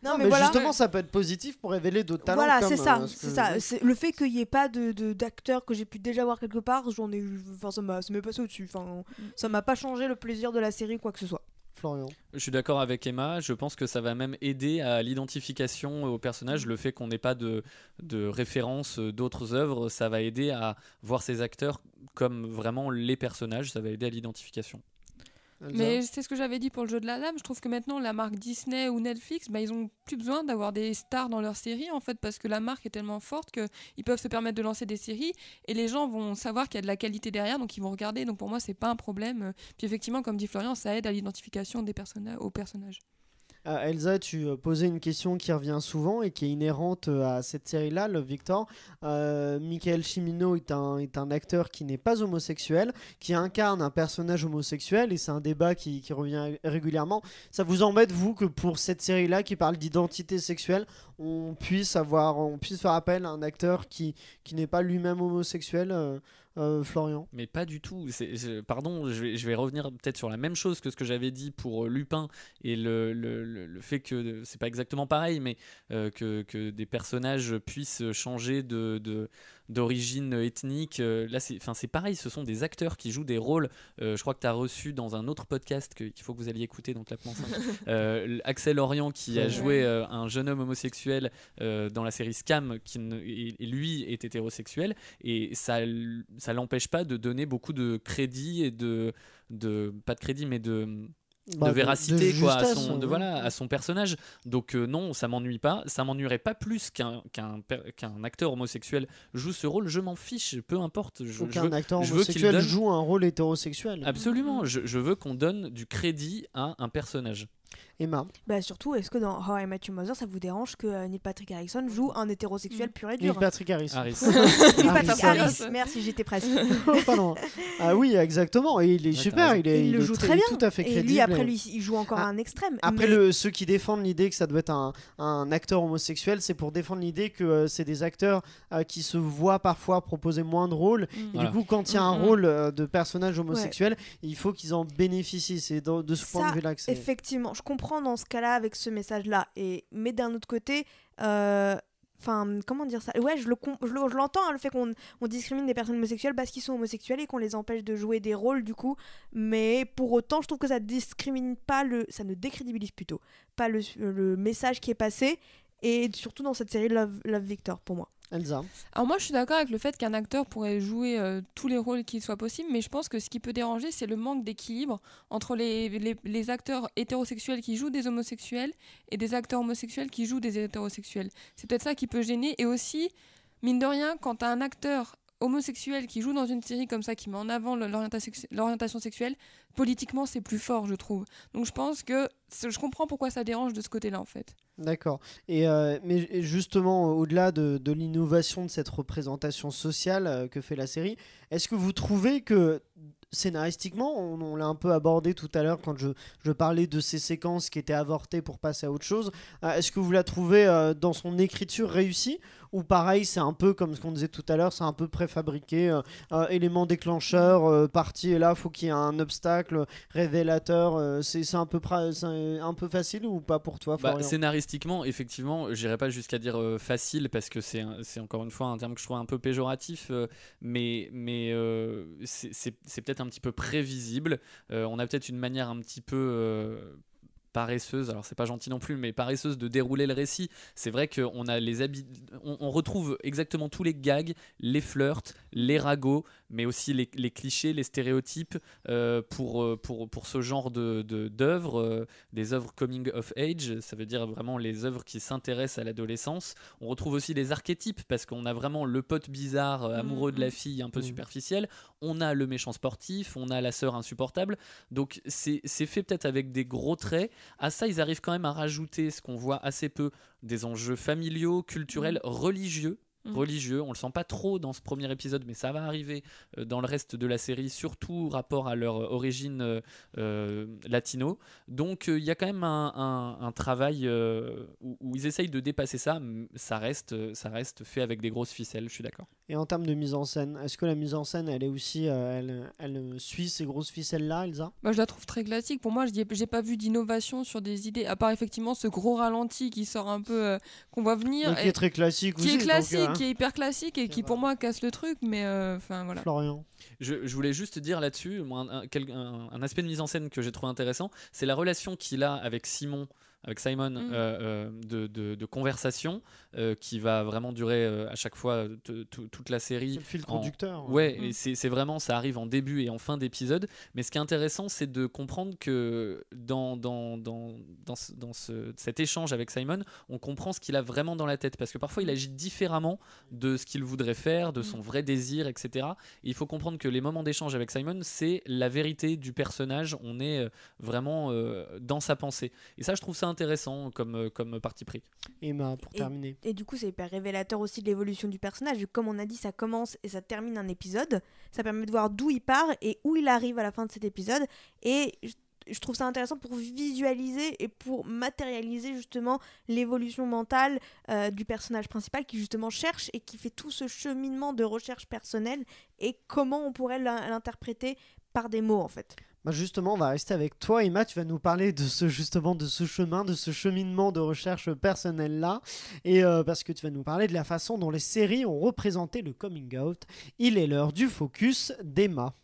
Non, mais, mais, voilà justement, ça peut être positif pour révéler d'autres talents. voilà c'est ça euh, ce que- c'est ça le fait qu'il n'y ait pas de de- d'acteurs que j'ai pu déjà voir quelque part j'en ai eu enfin ça m'a ça m'est passé au dessus enfin ça m'a pas changé le plaisir de la série quoi que ce soit Florian. Je suis d'accord avec Emma. Je pense que ça va même aider à l'identification au personnage. Le fait qu'on n'ait pas de, de référence d'autres œuvres, ça va aider à voir ces acteurs comme vraiment les personnages. Ça va aider à l'identification. Elsa Mais c'est ce que j'avais dit pour le jeu de la lame. Je trouve que maintenant, la marque Disney ou Netflix, bah, ils ont plus besoin d'avoir des stars dans leurs séries, en fait, parce que la marque est tellement forte qu'ils peuvent se permettre de lancer des séries et les gens vont savoir qu'il y a de la qualité derrière, donc ils vont regarder. Donc pour moi, c'est pas un problème. Puis effectivement, comme dit Florian, ça aide à l'identification des personnages, aux personnages. Euh, Elsa, tu euh, posais une question qui revient souvent et qui est inhérente euh, à cette série-là, Love Victor. Michael Cimino est un, est un acteur qui n'est pas homosexuel, qui incarne un personnage homosexuel et c'est un débat qui, qui revient régulièrement. Ça vous embête, vous, que pour cette série-là qui parle d'identité sexuelle, on puisse, avoir, on puisse faire appel à un acteur qui, qui n'est pas lui-même homosexuel euh, Florian Mais pas du tout. Pardon, je vais, revenir peut-être sur la même chose que ce que j'avais dit pour euh, Lupin et le, le- le- le fait que c'est pas exactement pareil, mais euh, que, que des personnages puissent changer de. de- d'origine ethnique Euh, là c'est enfin c'est pareil ce sont des acteurs qui jouent des rôles. Euh, je crois que tu as reçu dans un autre podcast qu'il faut que vous alliez écouter donc la pense <laughs> euh, Axel Orion qui a joué un jeune homme homosexuel dans la série Scam qui et, lui est hétérosexuel et ça ça l'empêche pas de donner beaucoup de crédit et de de pas de crédit mais de Bah, de véracité quoi, à, son, de, ouais. voilà, à son personnage. Donc euh, non, ça m'ennuie pas. Ça m'ennuierait pas plus qu'un acteur homosexuel joue ce rôle. Je m'en fiche, peu importe. Je, qu'un acteur je homosexuel donne- joue un rôle hétérosexuel. Absolument, je, je veux qu'on donne du crédit à un personnage. Emma, Bah surtout, est-ce que dans How I Met Your Mother, ça vous dérange que euh, Neil Patrick Harrison joue un hétérosexuel pur et Neil dur Patrick Harris. <laughs> Harris. Neil Patrick Harris. Harris, merci, j'étais presque. <laughs> Pardon. Ah oui, exactement. Et il est super. Il, est, il, le joue très, bien. tout à fait et crédible. lui, après, et- lui, il joue encore Ah, un extrême. Après, mais- le, ceux qui défendent l'idée que ça doit être un, un acteur homosexuel, c'est pour défendre l'idée que euh, c'est des acteurs euh, qui se voient parfois proposer moins de rôles. Et Voilà. du coup, quand il y a un Mhm. rôle euh, de personnage homosexuel, il faut qu'ils en bénéficient. C'est de ce point de vue-là que c'est. Effectivement, je comprends dans ce cas-là avec ce message-là. Et mais d'un autre côté, euh, comment dire ça? Ouais, je l'entends hein, le fait qu'on on discrimine des personnes homosexuelles parce qu'ils sont homosexuels et qu'on les empêche de jouer des rôles du coup. Mais pour autant, je trouve que ça discrimine pas le, ça ne décrédibilise plutôt pas le, message qui est passé. Et surtout dans cette série Love Victor pour moi. Alors moi je suis d'accord avec le fait qu'un acteur pourrait jouer euh, tous les rôles qui soient possibles, mais je pense que ce qui peut déranger c'est le manque d'équilibre entre les, les, acteurs hétérosexuels qui jouent des homosexuels et des acteurs homosexuels qui jouent des hétérosexuels. C'est peut-être ça qui peut gêner et aussi, mine de rien, quand t'as un acteur homosexuel qui joue dans une série comme ça, qui met en avant l'orientation sexuelle, politiquement c'est plus fort je trouve. Donc je pense que je comprends pourquoi ça dérange de ce côté-là en fait. D'accord. Et euh, mais justement, au-delà de, l'innovation de cette représentation sociale euh, que fait la série, est-ce que vous trouvez que scénaristiquement, on, l'a un peu abordé tout à l'heure quand je, parlais de ces séquences qui étaient avortées pour passer à autre chose, euh, est-ce que vous la trouvez dans son écriture réussie ou pareil, c'est un peu comme ce qu'on disait tout à l'heure, c'est un peu préfabriqué, euh, euh, élément déclencheur, euh, parti et là, faut qu'il y ait un obstacle révélateur. c'est un peu un facile ou pas pour toi, Bah, scénaristiquement, effectivement, j'irai pas jusqu'à dire facile parce que c'est encore une fois un terme que je trouve un peu péjoratif, mais, mais euh, c'est peut-être un petit peu prévisible. Euh, on a peut-être une manière un petit peu euh, paresseuse, alors c'est pas gentil non plus, mais paresseuse de dérouler le récit. C'est vrai qu'on a les habi- on, on retrouve exactement tous les gags, les flirts, les ragots, mais aussi les, les clichés, les stéréotypes euh, pour, euh, pour, pour ce genre de de- d'œuvres, euh, des œuvres coming of age, ça veut dire vraiment les œuvres qui s'intéressent à l'adolescence. On retrouve aussi les archétypes parce qu'on a vraiment le pote bizarre, euh, amoureux de la fille, un peu Mhm. superficiel. On a le méchant sportif, on a la sœur insupportable. Donc c'est c'est fait peut-être avec des gros traits. À ça, ils arrivent quand même à rajouter ce qu'on voit assez peu des enjeux familiaux, culturels, religieux. Mhm. religieux, on le sent pas trop dans ce premier épisode, mais ça va arriver euh, dans le reste de la série, surtout rapport à leur origine euh, euh, latino. Donc euh, il y a quand même un, un- un travail euh, où, où ils essayent de dépasser ça. Ça reste, euh, ça reste fait avec des grosses ficelles, je suis d'accord. Et en termes de mise en scène, est-ce que la mise en scène, elle est aussi, euh, elle, elle euh, suit ces grosses ficelles là, Elsa? Bah, je la trouve très classique. Pour moi, je n'ai j'ai pas vu d'innovation sur des idées, à part effectivement ce gros ralenti qui sort un peu, euh, qu'on voit venir. Donc, Qui est très classique qui aussi. est donc, classique, euh, qui est hyper classique et qui pour moi casse le truc, mais euh, enfin voilà. Florian. Je, je voulais juste dire là-dessus, un- un aspect de mise en scène que j'ai trouvé intéressant, c'est la relation qu'il a avec Simon, avec Simon, Mhm. euh, euh, de, de- de conversation, euh, qui va vraiment durer euh, à chaque fois toute la C'est série. le fil en- conducteur. Ouais, Mm. et c'est c'est vraiment, ça arrive en début et en fin d'épisode. Mais ce qui est intéressant, c'est de comprendre que dans, dans, dans, dans, ce- dans ce- cet échange avec Simon, on comprend ce qu'il a vraiment dans la tête. Parce que parfois, il agit différemment de ce qu'il voudrait faire, de son vrai désir, etc. Et il faut comprendre que les moments d'échange avec Simon, c'est la vérité du personnage. On est vraiment euh, dans sa pensée. Et ça, je trouve ça intéressant comme, euh, comme parti pris. Emma, pour Et- terminer. Et du coup, c'est hyper révélateur aussi de l'évolution du personnage. Comme on a dit, ça commence et ça termine un épisode. Ça permet de voir d'où il part et où il arrive à la fin de cet épisode. Et je- je trouve ça intéressant pour visualiser et pour matérialiser justement l'évolution mentale euh, du personnage principal qui justement cherche et qui fait tout ce cheminement de recherche personnelle et comment on pourrait l'in- l'interpréter par des mots en fait. Bah justement, on va rester avec toi, Emma. Tu vas nous parler de ce justement de ce chemin, de ce cheminement de recherche personnelle là, et euh, parce que tu vas nous parler de la façon dont les séries ont représenté le coming out. Il est l'heure du focus d'Emma.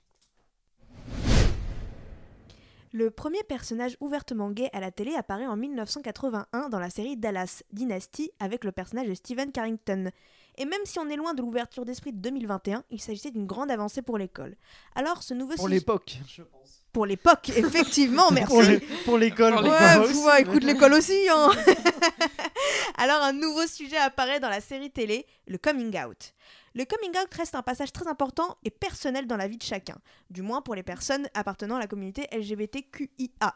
Le premier personnage ouvertement gay à la télé apparaît en 1981 dans la série Dallas Dynasty avec le personnage de Stephen Carrington. Et même si on est loin de l'ouverture d'esprit de 2021, il s'agissait d'une grande avancée pour l'école. Alors ce nouveau Pour sujet- l'époque, je pense. pour l'époque, <laughs> effectivement, merci. Pour l'école. Ouais, ouais, écoute l'école aussi, hein. <laughs> <laughs> Alors un nouveau sujet apparaît dans la série télé, le coming out. Le coming out reste un passage très important et personnel dans la vie de chacun, du moins pour les personnes appartenant à la communauté LGBTQIA+.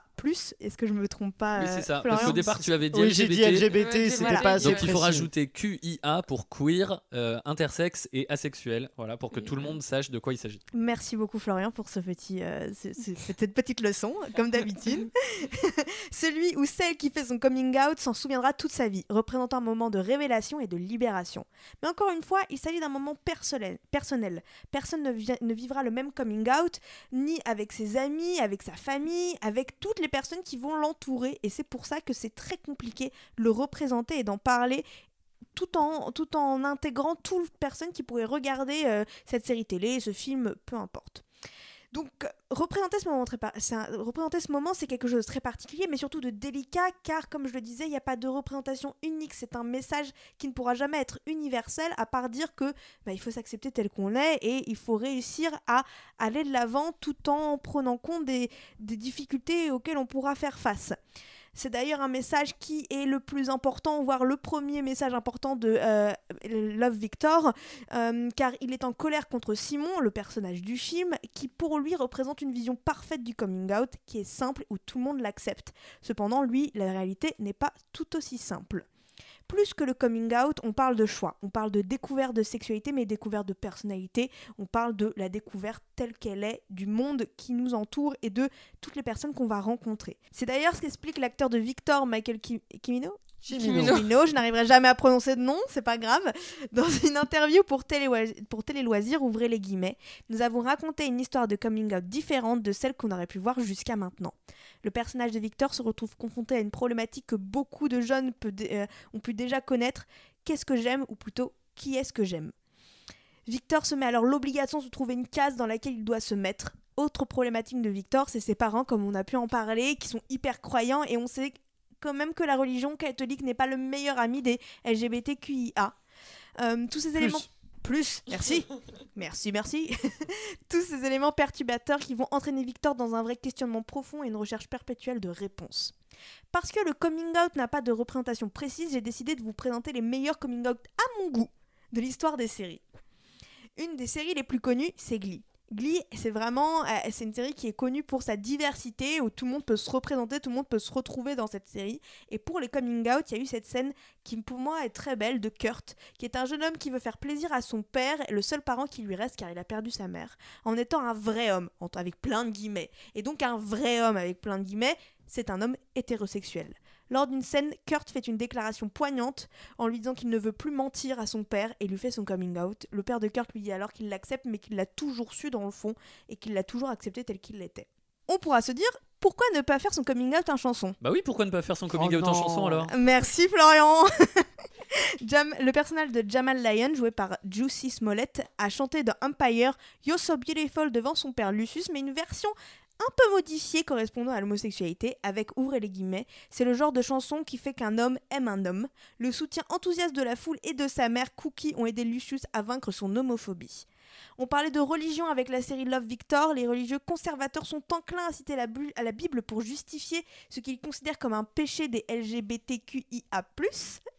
Est-ce que je me trompe pas Oui, euh, c'est ça. Florian Parce qu'au départ, tu avais dit Oui, j'ai dit LGBT. LGBT, c'était voilà. pas Donc il faut rajouter QIA pour queer, euh, intersexe et asexuel, voilà, pour que tout le monde sache de quoi il s'agit. Merci beaucoup Florian pour ce petit, euh, ce- ce- cette petite leçon, comme d'habitude. <laughs> Celui ou celle qui fait son coming out s'en souviendra toute sa vie, représentant un moment de révélation et de libération. Mais encore une fois, il s'agit d'un moment personnel. personnel. Personne ne, vi- ne vivra le même coming out, ni avec ses amis, avec sa famille, avec toutes les personnes qui vont l'entourer. Et c'est pour ça que c'est très compliqué de le représenter et d'en parler tout en, tout en intégrant toute personne qui pourrait regarder euh, cette série télé, ce film, peu importe. Donc, euh, représenter ce moment, c'est quelque chose de très particulier, mais surtout de délicat, car, comme je le disais, il n'y a pas de représentation unique. C'est un message qui ne pourra jamais être universel, à part dire que bah, il faut s'accepter tel qu'on est et il faut réussir à aller de l'avant tout en prenant compte des difficultés auxquelles on pourra faire face. C'est d'ailleurs un message qui est le plus important, voire le premier message important de euh, Love Victor, euh, car il est en colère contre Simon, le personnage du film, qui pour lui représente une vision parfaite du coming out, qui est simple où tout le monde l'accepte. Cependant, lui, la réalité n'est pas tout aussi simple. Plus que le coming out, on parle de choix, on parle de découverte de sexualité, mais découverte de personnalité, on parle de la découverte telle qu'elle est du monde qui nous entoure et de toutes les personnes qu'on va rencontrer. C'est d'ailleurs ce qu'explique l'acteur de Victor, Michael Ki- Kimino, Chimino. Chimino, je n'arriverai jamais à prononcer de nom, c'est pas grave. <laughs> Dans une interview pour Télé, pour Télé Loisirs, ouvrez les guillemets, nous avons raconté une histoire de coming out différente de celle qu'on aurait pu voir jusqu'à maintenant. Le personnage de Victor se retrouve confronté à une problématique que beaucoup de jeunes peut euh, ont pu déjà connaître. Qu'est-ce que j'aime ou plutôt qui est-ce que j'aime? Victor se met alors l'obligation de se trouver une case dans laquelle il doit se mettre. Autre problématique de Victor, c'est ses parents, comme on a pu en parler, qui sont hyper croyants et on sait quand même que la religion catholique n'est pas le meilleur ami des LGBTQIA. Euh, tous ces Plus. éléments plus, merci, <laughs> merci, merci. <laughs> Tous ces éléments perturbateurs qui vont entraîner Victor dans un vrai questionnement profond et une recherche perpétuelle de réponses. Parce que le coming out n'a pas de représentation précise, j'ai décidé de vous présenter les meilleurs coming out à mon goût de l'histoire des séries. Une des séries les plus connues, c'est Glee. Glee, c'est vraiment, euh, c'est une série qui est connue pour sa diversité, où tout le monde peut se représenter, tout le monde peut se retrouver dans cette série. Et pour les coming out, il y a eu cette scène qui pour moi est très belle de Kurt, qui est un jeune homme qui veut faire plaisir à son père, le seul parent qui lui reste car il a perdu sa mère, en étant un vrai homme, avec plein de guillemets. Et donc un vrai homme avec plein de guillemets, c'est un homme hétérosexuel. Lors d'une scène, Kurt fait une déclaration poignante en lui disant qu'il ne veut plus mentir à son père et lui fait son coming out. Le père de Kurt lui dit alors qu'il l'accepte mais qu'il l'a toujours su dans le fond et qu'il l'a toujours accepté tel qu'il l'était. On pourra se dire pourquoi ne pas faire son coming out en chanson? Bah oui, pourquoi ne pas faire son coming Oh out en chanson alors? Merci Florian <laughs> Jam- Le personnage de Jamal Lyon, joué par Juicy Smollett, a chanté dans Empire You're So Beautiful devant son père Lucius, mais une version un peu modifiée correspondant à l'homosexualité, avec ouvrez les guillemets, c'est le genre de chanson qui fait qu'un homme aime un homme. Le soutien enthousiaste de la foule et de sa mère Cookie ont aidé Lucius à vaincre son homophobie. On parlait de religion avec la série Love Victor. Les religieux conservateurs sont enclins à citer la Bible pour justifier ce qu'ils considèrent comme un péché des LGBTQIA.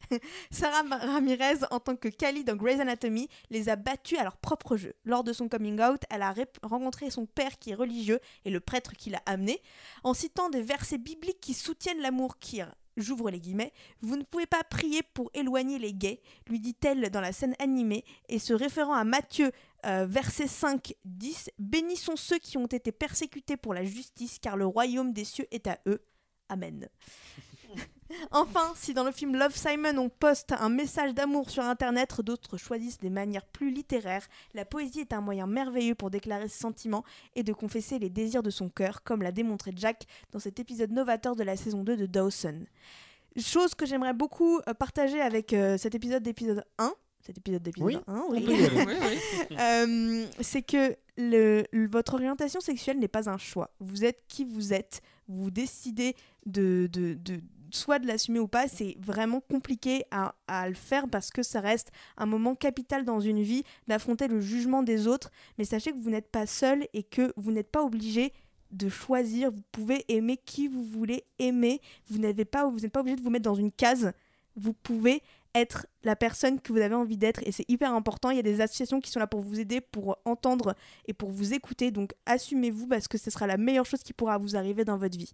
<laughs> Sarah Ramirez, en tant que Kali dans Grey's Anatomy, les a battus à leur propre jeu. Lors de son coming out, elle a rencontré son père qui est religieux et le prêtre qui l'a amené, en citant des versets bibliques qui soutiennent l'amour queer. J'ouvre les guillemets. Vous ne pouvez pas prier pour éloigner les gays, lui dit-elle dans la scène animée, et se référant à Matthieu Euh, verset 5, 10. Bénis sont ceux qui ont été persécutés pour la justice, car le royaume des cieux est à eux. Amen. Enfin, si dans le film Love Simon on poste un message d'amour sur internet, d'autres choisissent des manières plus littéraires, la poésie est un moyen merveilleux pour déclarer ses sentiments et de confesser les désirs de son cœur, comme l'a démontré Jack dans cet épisode novateur de la saison 2 de Dawson. Chose que j'aimerais beaucoup euh, partager avec euh, cet épisode d'épisode 1. Cet épisode d'épisode Oui, 1, on oui. peut y aller. <laughs> <laughs> Oui, oui. Euh, c'est que le, le- votre orientation sexuelle n'est pas un choix. Vous êtes qui vous êtes. Vous décidez de, de, de- soit de l'assumer ou pas. C'est vraiment compliqué à, le faire parce que ça reste un moment capital dans une vie d'affronter le jugement des autres. Mais sachez que vous n'êtes pas seul et que vous n'êtes pas obligé de choisir. Vous pouvez aimer qui vous voulez aimer. Vous n'avez pas, vous n'êtes pas obligé de vous mettre dans une case. Vous pouvez être la personne que vous avez envie d'être et c'est hyper important. Il y a des associations qui sont là pour vous aider, pour entendre et pour vous écouter. Donc assumez-vous parce que ce sera la meilleure chose qui pourra vous arriver dans votre vie.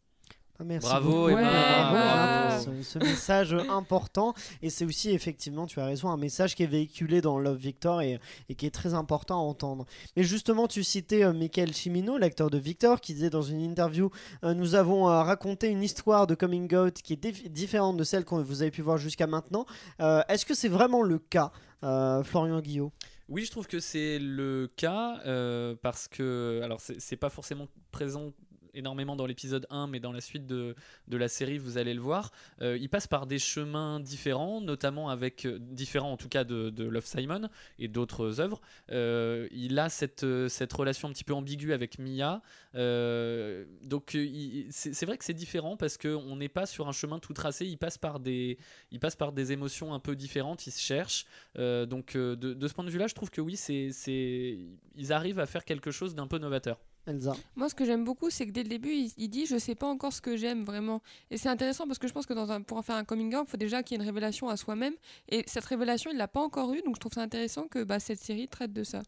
Ah, merci Bravo. Emma, Bravo, bravo. Emma, pour ce, ce message important. Et c'est aussi, effectivement, tu as raison, un message qui est véhiculé dans Love Victor et, et qui est très important à entendre. Mais justement, tu citais euh, Michael Cimino, l'acteur de Victor, qui disait dans une interview euh, Nous avons euh, raconté une histoire de coming out qui est dif- différente de celle que vous avez pu voir jusqu'à maintenant. Euh, Est-ce que c'est vraiment le cas, euh, Florian Guillot? Oui, je trouve que c'est le cas euh, parce que, alors c'est pas forcément présent énormément dans l'épisode 1, mais dans la suite de, de la série, vous allez le voir. Euh, il passe par des chemins différents, notamment avec, euh, différents en tout cas de, Love Simon et d'autres œuvres. Euh, il a cette, cette relation un petit peu ambiguë avec Mia. Donc c'est vrai que c'est différent parce qu'on n'est pas sur un chemin tout tracé, il passe par des, il passe par des émotions un peu différentes, il se cherche. Donc de, ce point de vue-là, je trouve que oui, c'est, ils arrivent à faire quelque chose d'un peu novateur. Elsa Moi, ce que j'aime beaucoup, c'est que dès le début, il, dit Je sais pas encore ce que j'aime vraiment. Et c'est intéressant parce que je pense que dans un, pour en faire un coming out, il faut déjà qu'il y ait une révélation à soi-même. Et cette révélation, il l'a pas encore eue. Donc je trouve ça intéressant que bah, cette série traite de ça.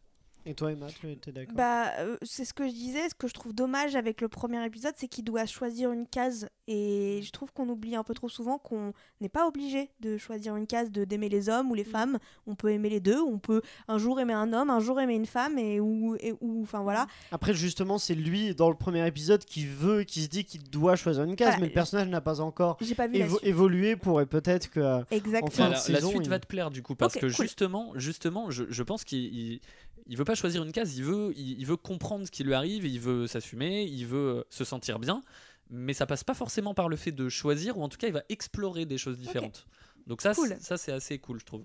Et toi, Emma, tu es d'accord Bah, euh, c'est ce que je disais. Ce que je trouve dommage avec le premier épisode, c'est qu'il doit choisir une case. Et je trouve qu'on oublie un peu trop souvent qu'on n'est pas obligé de choisir une case, de d'aimer les hommes ou les femmes. On peut aimer les deux. On peut un jour aimer un homme, un jour aimer une femme, et ou, et, ou, enfin voilà. Après, justement, c'est lui, dans le premier épisode, qui veut, qui se dit qu'il doit choisir une case, Voilà. mais le personnage n'a pas encore pas la évo- suite. évolué pour et peut-être que. euh, Exactement. Enfin, la, la saison, suite il- va te plaire du coup parce que cool. justement, justement, je, je pense qu'il il, veut pas choisir une case, il veut, il, il veut comprendre ce qui lui arrive, il veut s'assumer, il veut euh, se sentir bien, mais ça passe pas forcément par le fait de choisir ou en tout cas il va explorer des choses différentes. Donc ça, Cool. ça c'est assez cool, je trouve.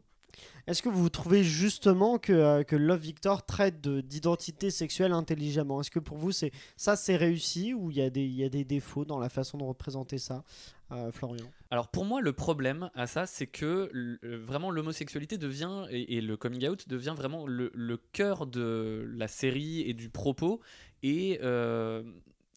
Est-ce que vous trouvez justement que, euh, Love Victor traite de- d'identité sexuelle intelligemment? Est-ce que pour vous, c'est ça c'est réussi ou il y, a des- il y a des défauts dans la façon de représenter ça, euh, Florian? Alors pour moi, le problème à ça, c'est que euh, vraiment l'homosexualité devient, et, le coming out devient vraiment le, cœur de la série et du propos. Et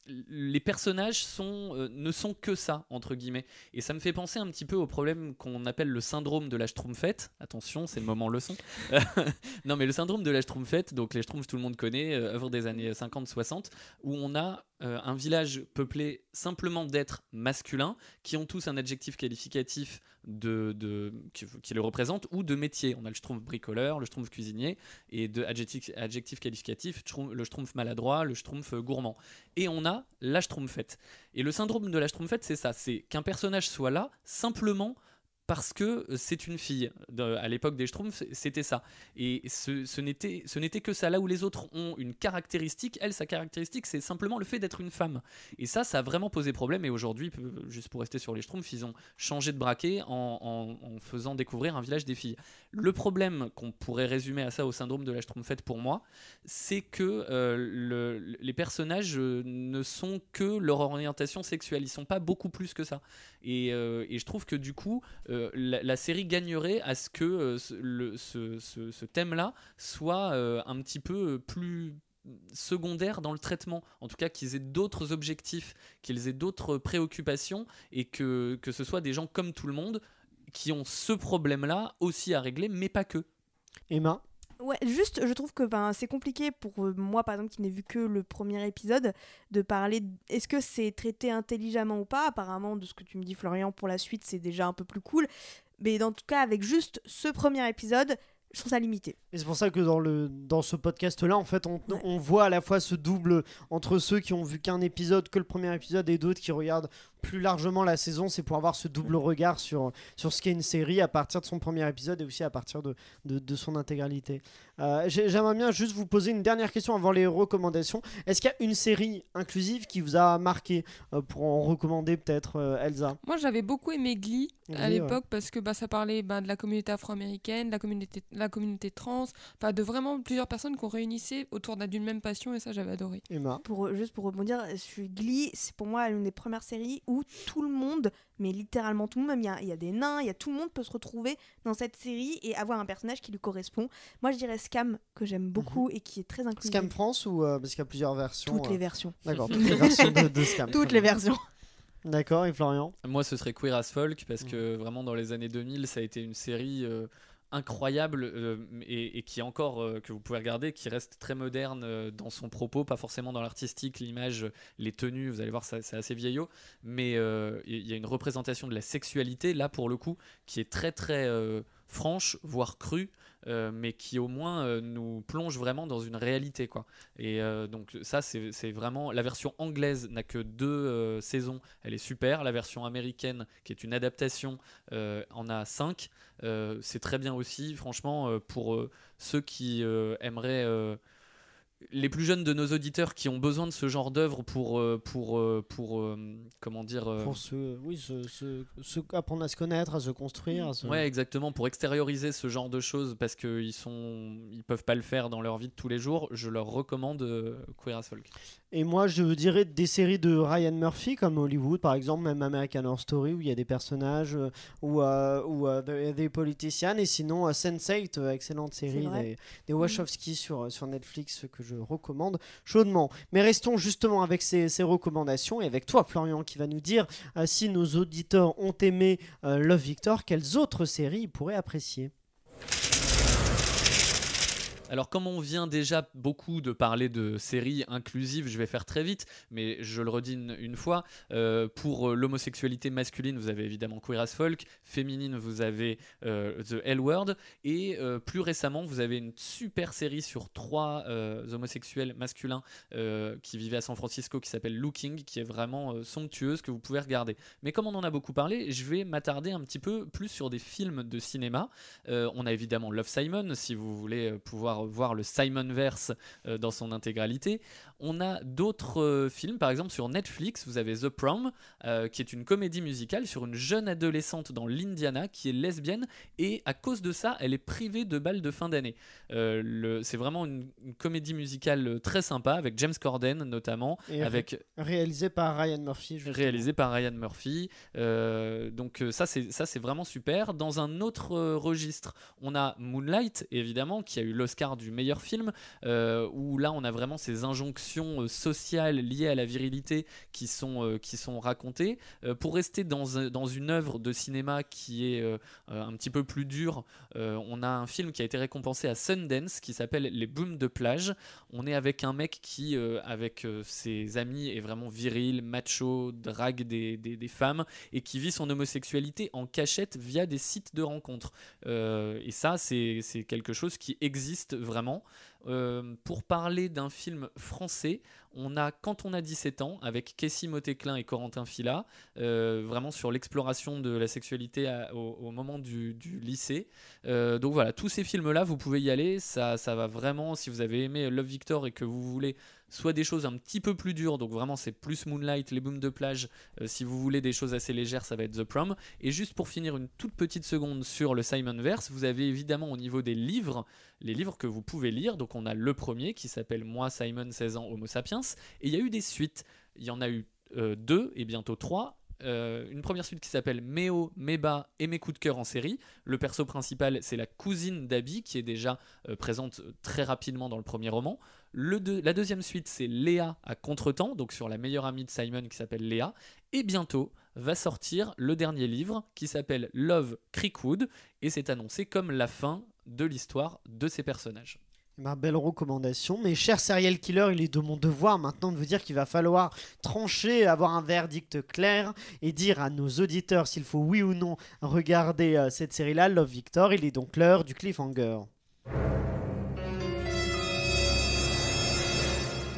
les personnages euh, ne sont que ça, entre guillemets. Et ça me fait penser un petit peu au problème qu'on appelle le syndrome de la Schtroumpfette. Attention, c'est le moment leçon. <laughs> non, mais le syndrome de la Schtroumpfette, donc les Schtroumpfs, tout le monde connaît, euh, œuvre des années 50-60, où on a euh, un village peuplé simplement d'êtres masculins qui ont tous un adjectif qualificatif de, qui, le représente ou de métier. On a le schtroumpf bricoleur, le schtroumpf cuisinier et de adjectif, adjectif qualificatif, schtroumpf- le schtroumpf maladroit, le schtroumpf gourmand. Et on a la schtroumpfette. Et le syndrome de la schtroumpfette, c'est ça, c'est qu'un personnage soit là simplement parce que c'est une fille. À l'époque des Schtroumpfs, c'était ça. Et ce, ce n'était que ça. Là où les autres ont une caractéristique, elle, sa caractéristique, c'est simplement le fait d'être une femme. Et ça, ça a vraiment posé problème. Et aujourd'hui, juste pour rester sur les Schtroumpfs, ils ont changé de braquet en, en- faisant découvrir un village des filles. Le problème qu'on pourrait résumer à ça au syndrome de la Schtroumpfette pour moi, c'est que euh, le- les personnages euh, ne sont que leur orientation sexuelle. Ils sont pas beaucoup plus que ça. Et, euh, et je trouve que du coup, euh, la, série gagnerait à ce que euh, ce thème-là soit euh, un petit peu plus secondaire dans le traitement, en tout cas qu'ils aient d'autres objectifs, qu'ils aient d'autres préoccupations et que, que ce soit des gens comme tout le monde qui ont ce problème-là aussi à régler, mais pas que. Emma? Ouais, juste, je trouve que ben, c'est compliqué pour euh, moi, par exemple, qui n'ai vu que le premier épisode, de parler. Est-ce que c'est traité intelligemment ou pas? Apparemment, de ce que tu me dis, Florian, pour la suite, c'est déjà un peu plus cool. Mais dans tout cas, avec juste ce premier épisode, je trouve ça limité. Et c'est pour ça que dans, le, dans ce podcast-là, en fait, on, on voit à la fois ce double entre ceux qui ont vu qu'un épisode, que le premier épisode, et d'autres qui regardent plus largement la saison. C'est pour avoir ce double regard sur, sur ce qu'est une série à partir de son premier épisode et aussi à partir de, de, de son intégralité. Euh, j'ai- J'aimerais bien juste vous poser une dernière question avant les recommandations. Est-ce qu'il y a une série inclusive qui vous a marqué euh, pour en recommander peut-être euh, Elsa? Moi, j'avais beaucoup aimé Glee Glee, à ouais. l'époque parce que bah, ça parlait bah, de la communauté afro-américaine, de la communauté, la communauté trans, enfin de vraiment plusieurs personnes qu'on réunissait autour d'un- d'une même passion et ça, j'avais adoré. Emma? Pour, juste pour rebondir, je suis Glee, c'est pour moi l'une des premières séries où tout le monde, mais littéralement tout le monde, même il y a, il y a des nains, il y a tout le monde peut se retrouver dans cette série et avoir un personnage qui lui correspond. Moi je dirais Scam, que j'aime beaucoup et qui est très inclusif. Scam France ou euh, parce qu'il y a plusieurs versions Toutes euh, les versions. D'accord, <laughs> toutes les versions de, de Scam. Toutes les versions. D'accord, et Florian? Moi, ce serait Queer as Folk parce Mm. que vraiment dans les années 2000, ça a été une série euh, incroyable euh, et, qui est encore euh, que vous pouvez regarder, qui reste très moderne euh, dans son propos, pas forcément dans l'artistique, l'image, les tenues. Vous allez voir, c'est assez vieillot, mais il y a une représentation de la sexualité là pour le coup qui est très très franche, voire crue. Euh, mais qui au moins euh, nous plonge vraiment dans une réalité quoi. Et euh, donc ça c'est vraiment la version anglaise n'a que deux saisons, elle est super. La version américaine qui est une adaptation en a cinq. C'est très bien aussi, franchement, pour ceux qui aimeraient. Les plus jeunes de nos auditeurs qui ont besoin de ce genre d'œuvre pour, euh, pour, euh, pour euh, comment dire, Pour se, oui, se, se- se- apprendre à se connaître, à se construire. à se- Ouais, exactement, pour extérioriser ce genre de choses parce qu'ils sont, ils peuvent pas le faire dans leur vie de tous les jours. Je leur recommande Queer as Folk. Et moi, je dirais des séries de Ryan Murphy, comme Hollywood, par exemple, même American Horror Story, où il y a des personnages, euh, ou, euh, ou euh, The- des politicians, et sinon euh, Sense8, euh, excellente série des, des Wachowski sur, sur Netflix que je recommande chaudement. Mais restons justement avec ces, ces recommandations, et avec toi, Florian, qui va nous dire si nos auditeurs ont aimé Love Victor, quelles autres séries ils pourraient apprécier? Alors, comme on vient déjà beaucoup de parler de séries inclusives, je vais faire très vite, mais je le redis une, fois. euh, pour euh, l'homosexualité masculine, vous avez évidemment Queer as Folk. Féminine, vous avez euh, The L Word. Et plus récemment, vous avez une super série sur trois homosexuels masculins qui vivaient à San Francisco qui s'appelle Looking, qui est vraiment somptueuse, que vous pouvez regarder. Mais comme on en a beaucoup parlé, je vais m'attarder un petit peu plus sur des films de cinéma. On a évidemment Love Simon, si vous voulez pouvoir voir le Simonverse euh, dans son intégralité. On a d'autres euh, films, par exemple sur Netflix, vous avez The Prom, euh, qui est une comédie musicale sur une jeune adolescente dans l'Indiana qui est lesbienne et à cause de ça, elle est privée de balles de fin d'année. C'est vraiment une, une comédie musicale très sympa avec James Corden notamment, Et avec Réalisé par Ryan Murphy. justement. réalisé par Ryan Murphy. Donc ça c'est ça c'est vraiment super. Dans un autre registre, on a Moonlight évidemment qui a eu l'Oscar du meilleur film euh, où là on a vraiment ces injonctions euh, sociales liées à la virilité qui sont euh, qui sont racontées. Pour rester dans dans une œuvre de cinéma qui est un petit peu plus dure, on a un film qui a été récompensé à Sundance qui s'appelle Les Booms de plage. On est avec un mec qui, avec ses amis, est vraiment viril, macho, drague des, des- femmes et qui vit son homosexualité en cachette via des sites de rencontres. Et ça, c'est quelque chose qui existe vraiment. Euh, pour parler d'un film français, on a Quand on a 17 ans avec Kessie Motéclin et Corentin Fila, euh, vraiment sur l'exploration de la sexualité au, moment du, du lycée. Euh, donc voilà, tous ces films-là, vous pouvez y aller. Ça, ça va vraiment, si vous avez aimé Love Victor et que vous voulez soit des choses un petit peu plus dures, donc vraiment c'est plus Moonlight, les booms de plage. Euh, si vous voulez des choses assez légères, ça va être The Prom. Et juste pour finir une toute petite seconde sur le Simonverse, vous avez évidemment au niveau des livres, les livres que vous pouvez lire. Donc on a le premier qui s'appelle Moi Simon 16 ans Homo sapiens et il y a eu des suites. Il y en a eu euh, deux et bientôt trois. Euh, une première suite qui s'appelle Méo, Méba et mes coups de cœur en série. Le perso principal, c'est la cousine d'Abby qui est déjà euh, présente très rapidement dans le premier roman. La deuxième suite, c'est Léa à contretemps, donc sur la meilleure amie de Simon qui s'appelle Léa. Et bientôt va sortir le dernier livre qui s'appelle Love Creekwood et c'est annoncé comme la fin de l'histoire de ces personnages. Ma belle recommandation. Mais cher serial killer, il est de mon devoir maintenant de vous dire qu'il va falloir trancher, avoir un verdict clair et dire à nos auditeurs s'il faut oui ou non regarder euh, cette série-là, Love Victor. Il est donc l'heure du cliffhanger.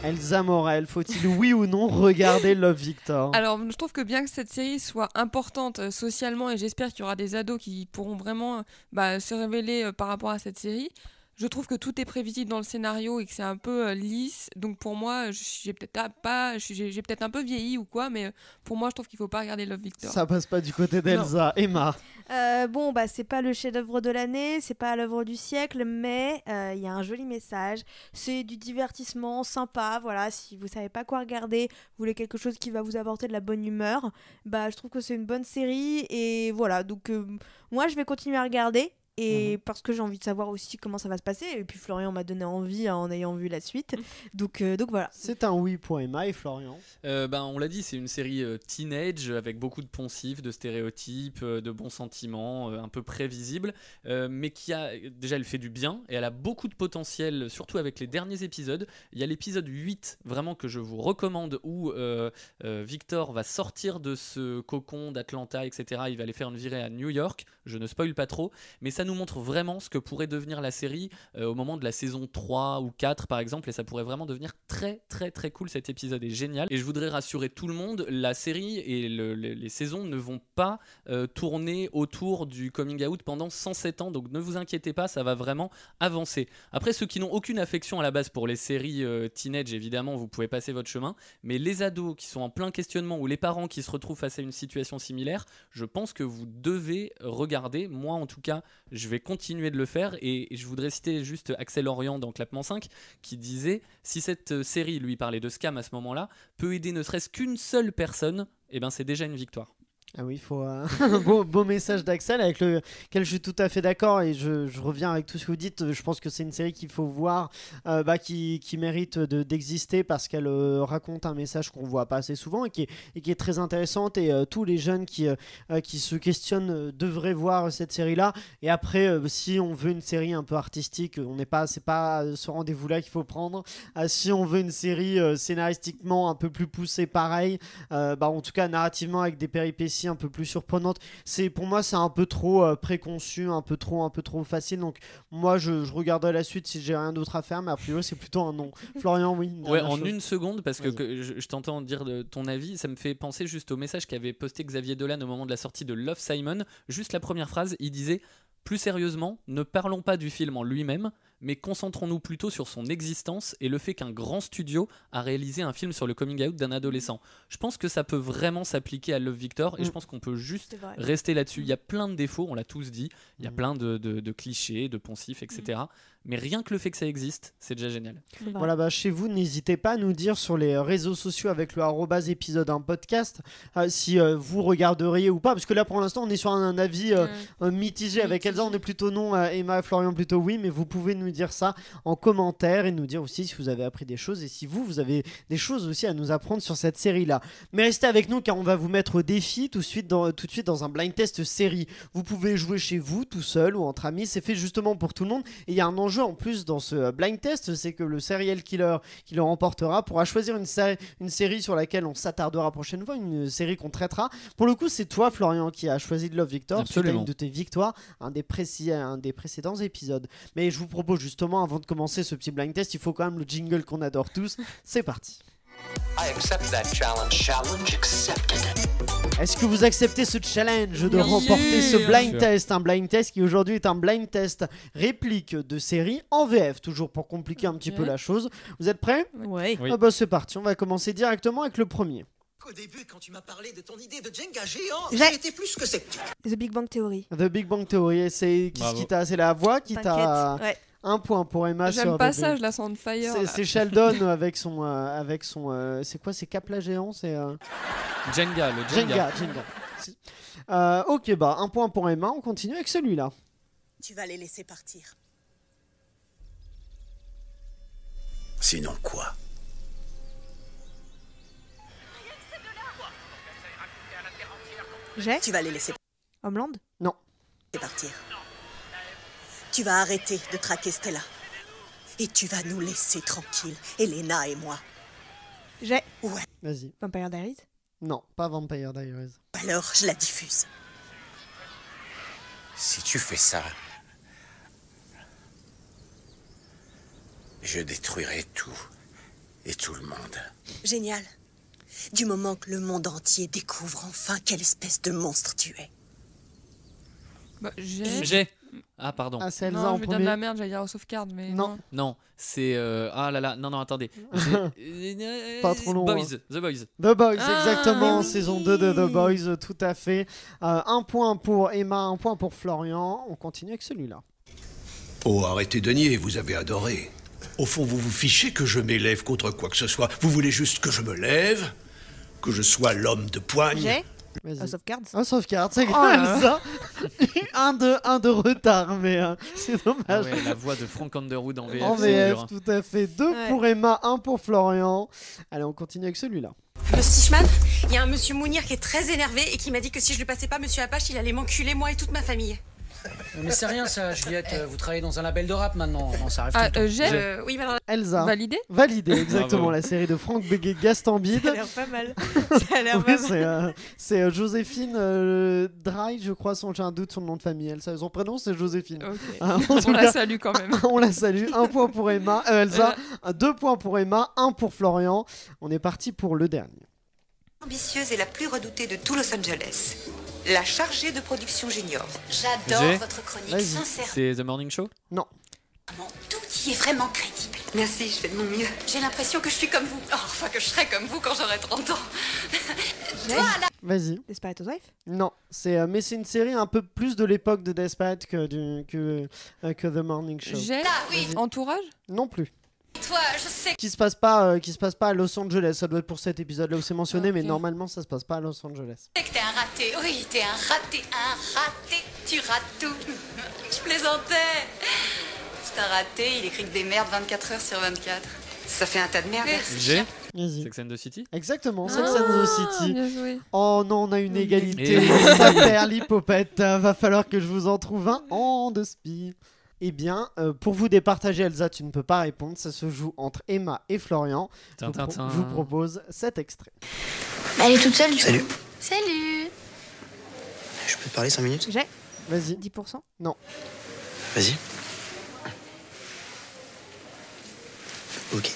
Elsa Morel, faut-il oui ou non regarder Love Victor? Alors, je trouve que bien que cette série soit importante euh, socialement, et j'espère qu'il y aura des ados qui pourront vraiment euh, bah, se révéler par rapport à cette série, je trouve que tout est prévisible dans le scénario et que c'est un peu euh, lisse. Donc pour moi, je- j'ai peut-être pas, j'ai peut-être un peu vieilli ou quoi, mais euh, pour moi, je trouve qu'il faut pas regarder Love Victor. Ça passe pas du côté d'Elsa. Emma, Euh, bon, bah, c'est pas le chef-d'œuvre de l'année, c'est pas l'œuvre du siècle, mais euh, il y a un joli message. C'est du divertissement sympa. Voilà, si vous savez pas quoi regarder, vous voulez quelque chose qui va vous apporter de la bonne humeur, bah, je trouve que c'est une bonne série. Et voilà, donc euh, moi, je vais continuer à regarder. Et parce que j'ai envie de savoir aussi comment ça va se passer. Et puis Florian m'a donné envie hein, en ayant vu la suite. <laughs> Donc, euh, donc voilà. c'est un oui pour Emma et Florian. Euh, ben, on l'a dit, c'est une série euh, teenage avec beaucoup de poncifs, de stéréotypes, euh, de bons sentiments, euh, un peu prévisible, euh, mais qui a déjà elle fait du bien et elle a beaucoup de potentiel, surtout avec les derniers épisodes. Il y a l'épisode 8 vraiment que je vous recommande où euh, euh, Victor va sortir de ce cocon d'Atlanta, etc. Il va aller faire une virée à New York. Je ne spoil pas trop, mais ça nous montre vraiment ce que pourrait devenir la série euh, au moment de la saison 3 ou 4 par exemple et ça pourrait vraiment devenir très très très cool cet épisode est génial. Et je voudrais rassurer tout le monde la série et le- le- les saisons ne vont pas euh, tourner autour du coming out pendant 107 ans donc ne vous inquiétez pas ça va vraiment avancer. Après ceux qui n'ont aucune affection à la base pour les séries euh, teenage évidemment vous pouvez passer votre chemin mais les ados qui sont en plein questionnement ou les parents qui se retrouvent face à une situation similaire je pense que vous devez regarder. Moi en tout cas je vais continuer de le faire et je voudrais citer juste Axel Orion dans Clapement 5 qui disait si cette euh, série lui parlait de scam à ce moment-là peut aider ne serait-ce qu'une seule personne et ben c'est déjà une victoire. Ah oui, il faut un <laughs> beau, message d'Axel avec lequel je suis tout à fait d'accord et je, reviens avec tout ce que vous dites. Je pense que c'est une série qu'il faut voir, euh, bah, qui, qui mérite de- d'exister parce qu'elle euh, raconte un message qu'on voit pas assez souvent et qui est, qui est très intéressante. Et euh, tous les jeunes qui, qui se questionnent devraient voir cette série-là. Et après, si on veut une série un peu artistique, on n'est pas, c'est pas ce rendez-vous-là qu'il faut prendre. Si on veut une série scénaristiquement un peu plus poussée, pareil, bah, en tout cas narrativement avec des péripéties un peu plus surprenantes. C'est pour moi c'est un peu trop euh, préconçu, un peu trop un peu trop facile. Donc moi je, je regarderai la suite si j'ai rien d'autre à faire, mais a priori c'est plutôt un non. <laughs> Florian oui. Ouais, en chose. une seconde, parce que je, je t'entends dire de ton avis, ça me fait penser juste au message qu'avait posté Xavier Dolan au moment de la sortie de Love Simon. Juste la première phrase, il disait Plus sérieusement, ne parlons pas du film en lui-même, mais concentrons-nous plutôt sur son existence et le fait qu'un grand studio a réalisé un film sur le coming out d'un adolescent. Je pense que ça peut vraiment s'appliquer à Love Victor et Mm. je pense qu'on peut juste rester là-dessus. Il y a plein de défauts, on l'a tous dit. Il y a Mm. plein de, de- de clichés, de poncifs, etc. Mais rien que le fait que ça existe, c'est déjà génial. Voilà, bah, chez vous, n'hésitez pas à nous dire sur les réseaux sociaux avec le arrobase épisode 1 podcast euh, si euh, vous regarderiez ou pas. Parce que là, pour l'instant, on est sur un, un avis euh, Euh, euh, mitigé. Avec Mitigé. Elsa, on est plutôt non. euh, Emma et Florian, plutôt oui. Mais vous pouvez nous dire ça en commentaire et nous dire aussi si vous avez appris des choses et si vous, vous avez des choses aussi à nous apprendre sur cette série-là. Mais restez avec nous car on va vous mettre au défi tout de suite dans, tout de suite dans un blind test série. Vous pouvez jouer chez vous, tout seul ou entre amis. C'est fait justement pour tout le monde. Et il y a un enjeu en plus dans ce euh, blind test c'est que le serial killer qui le remportera pourra choisir une, sé- une série sur laquelle on s'attardera prochaine fois, une série qu'on traitera. Pour le coup, c'est toi, Florian, qui a choisi de Love Victor. Absolument. une de tes victoires, un des, précis- un des précédents épisodes. Mais je vous propose justement, avant de commencer ce petit blind test, il faut quand même le jingle qu'on adore tous. C'est parti. I accept that challenge. Challenge accepted. Est-ce que vous acceptez ce challenge de Bien remporter ce blind test Un blind test qui aujourd'hui est un blind test réplique de série en VF, toujours pour compliquer un petit peu la chose. Vous êtes prêts? Ouais. Oui. Ah bah c'est parti, on va commencer directement avec le premier. Au début, quand tu m'as parlé de ton idée de Jenga géant, J'ai- j'étais plus que sceptique. The Big Bang Theory. The Big Bang Theory, c'est qui, Bravo. qui t'a C'est la voix qui t'a. Ouais. Un point pour Emma sur J'aime pas ça, je la sens on fire. C'est-. C'est Sheldon <laughs> avec son euh, avec son euh, c'est quoi c'est Capla géant c'est euh, Jenga, le Jenga. Jenga Jenga. C'est- Euh, ok bah un point pour Emma, on continue avec celui-là. Tu vas les laisser partir. Sinon quoi? J'ai Tu vas les laisser Homeland partir. Tu vas arrêter de traquer Stella. Et tu vas nous laisser tranquilles, Elena et moi. J'ai Vas-y. Vampire Diaries. Non, pas Vampire Diaries. Alors je la diffuse. Si tu fais ça, Je détruirai tout. Et tout le monde. Génial. Du moment que le monde entier découvre enfin quelle espèce de monstre tu es. Bah, j'ai. Ah, pardon. Ah, c'est Elsa Non, en je de premier. la merde, j'allais dire House of Cards, mais Non. non. Non, c'est. euh, Ah là là, non, non, attendez. J'ai- <laughs> Pas trop long, Boys, hein. The Boys. The Boys, Ah, exactement, mais oui. saison 2 de The Boys, euh, tout à fait. Euh, un point pour Emma, un point pour Florian. On continue avec celui-là. Oh, arrêtez de nier, vous avez adoré. Au fond, vous vous fichez que je m'élève contre quoi que ce soit. Vous voulez juste que je me lève? Que je sois l'homme de poigne? J'ai Of Cards. Un sauvegarde, c'est Oh là là. ça. <laughs> un, de, un de retard, mais euh, c'est dommage. Ah ouais, la voix de Frank Underwood en VF. en c'est VF, hein. tout à fait. Deux Ouais. pour Emma, un pour Florian. Allez, on continue avec celui-là. Monsieur Stichman, il y a un monsieur Mounir qui est très énervé et qui m'a dit que si je lui passais pas monsieur Apache, il allait m'enculer moi et toute ma famille. Mais c'est rien ça, Juliette. euh, Vous travaillez dans un label de rap maintenant. Bon, ça arrive Ah, euh, j'ai Euh, oui, mais alors, Elsa. validé Validé, exactement. Bravo. La série de Franck Béguet Gastambide. Ça a l'air pas mal. <laughs> Ça a l'air Oui, pas mal. c'est euh, c'est, euh, Joséphine euh, Dry, je crois, son- j'ai un doute sur le nom de famille. Elle, son prénom, c'est Joséphine. Ok. <laughs> En tout On la cas, salue quand même. <laughs> on la salue. Un point pour Emma, euh, Elsa, deux points pour Emma, un pour Florian. On est parti pour le dernier. ambitieuse et la plus redoutée de tout Los Angeles. La chargée de production junior. J'adore votre chronique, sincèrement. C'est The Morning Show Tout y est vraiment crédible. Merci, je fais de mon mieux. J'ai l'impression que je suis comme vous. Oh, enfin, que je serai comme vous quand j'aurai 30 ans. <laughs> Toi, là Vas-y. Desperate Housewives Non, c'est euh, mais c'est une série un peu plus de l'époque de Desperate que, du, que, euh, que The Morning Show. J'ai Là, oui. entourage Non plus. Toi, je sais Qui se passe pas, euh, qui se passe pas à Los Angeles. Ça doit être pour cet épisode-là où c'est mentionné, mais normalement ça se passe pas à Los Angeles. que t'es un raté. Oui, t'es un raté, un raté. Tu rates tout. <laughs> je plaisantais. C'est un raté, il écrit que des merdes 24 heures sur 24. Ça fait un tas de merde. J'ai Vas-y. Sex and the City Exactement, Sex Ah, and the City. Bien joué. Oh non, on a une égalité. Et- Ça perd l'hypopète. Va falloir que je vous en trouve un en de spi. Eh bien, euh, pour vous départager, Elsa, tu ne peux pas répondre. Ça se joue entre Emma et Florian. Je vous, pro- Tintin. je vous propose cet extrait. Elle est toute seule, Salut. Salut. Je peux te parler 5 minutes? J'ai Vas-y. 10%. Vas-y. Ok.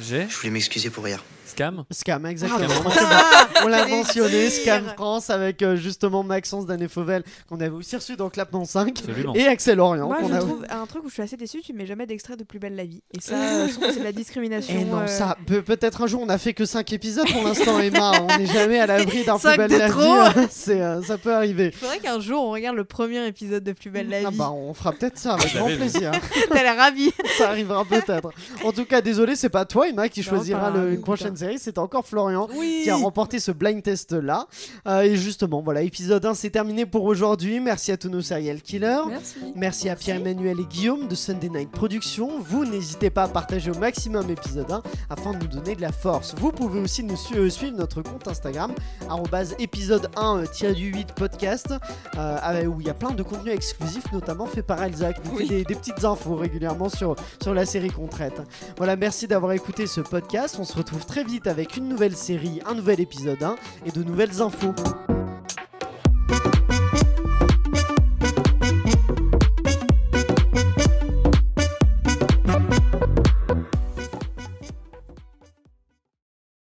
J'ai Je voulais m'excuser pour hier. Scam Scam, exactement. Ah, on l'a <laughs> mentionné. Scam France, avec euh, justement Maxence Danet Fauvel, qu'on avait aussi reçu dans Clapement 5, Absolument. et Axel Orient. Moi, je a- trouve un truc où je suis assez déçue, tu mets jamais d'extrait de Plus belle la vie. Et ça, <laughs> je trouve que c'est de la discrimination. Eh non, euh, ça, peut- peut-être un jour, on a fait que 5 épisodes pour l'instant, Emma. <laughs> On n'est jamais à l'abri d'un plus belle la trop. vie. C'est, euh, ça peut arriver. Il faudrait qu'un jour on regarde le premier épisode de Plus belle la Ah vie. bah, on fera peut-être ça avec grand plaisir. T'as l'air ravie. ça arrivera peut-être. En tout cas, désolé, c'est pas toi, Emma, qui Non, choisira pas le- grave, une prochaine putain. Série. C'est encore Florian qui a remporté ce blind test là. Euh, et justement, voilà, épisode 1, c'est terminé pour aujourd'hui. Merci à tous nos serial killers. Merci. Merci à Pierre-Emmanuel et Guillaume de Sunday Night Productions. Vous n'hésitez pas à partager au maximum épisode 1 afin de nous donner de la force. Vous pouvez aussi nous su- euh, suivre notre compte Instagram épisode 1-8 podcast euh, avec- où il y a plein de contenus exclusifs notamment fait par Elsa qui nous fait des, des petites infos régulièrement sur, sur la série qu'on traite. Voilà, merci d'avoir écouté ce podcast. On se retrouve très avec une nouvelle série, un nouvel épisode 1 et de nouvelles infos.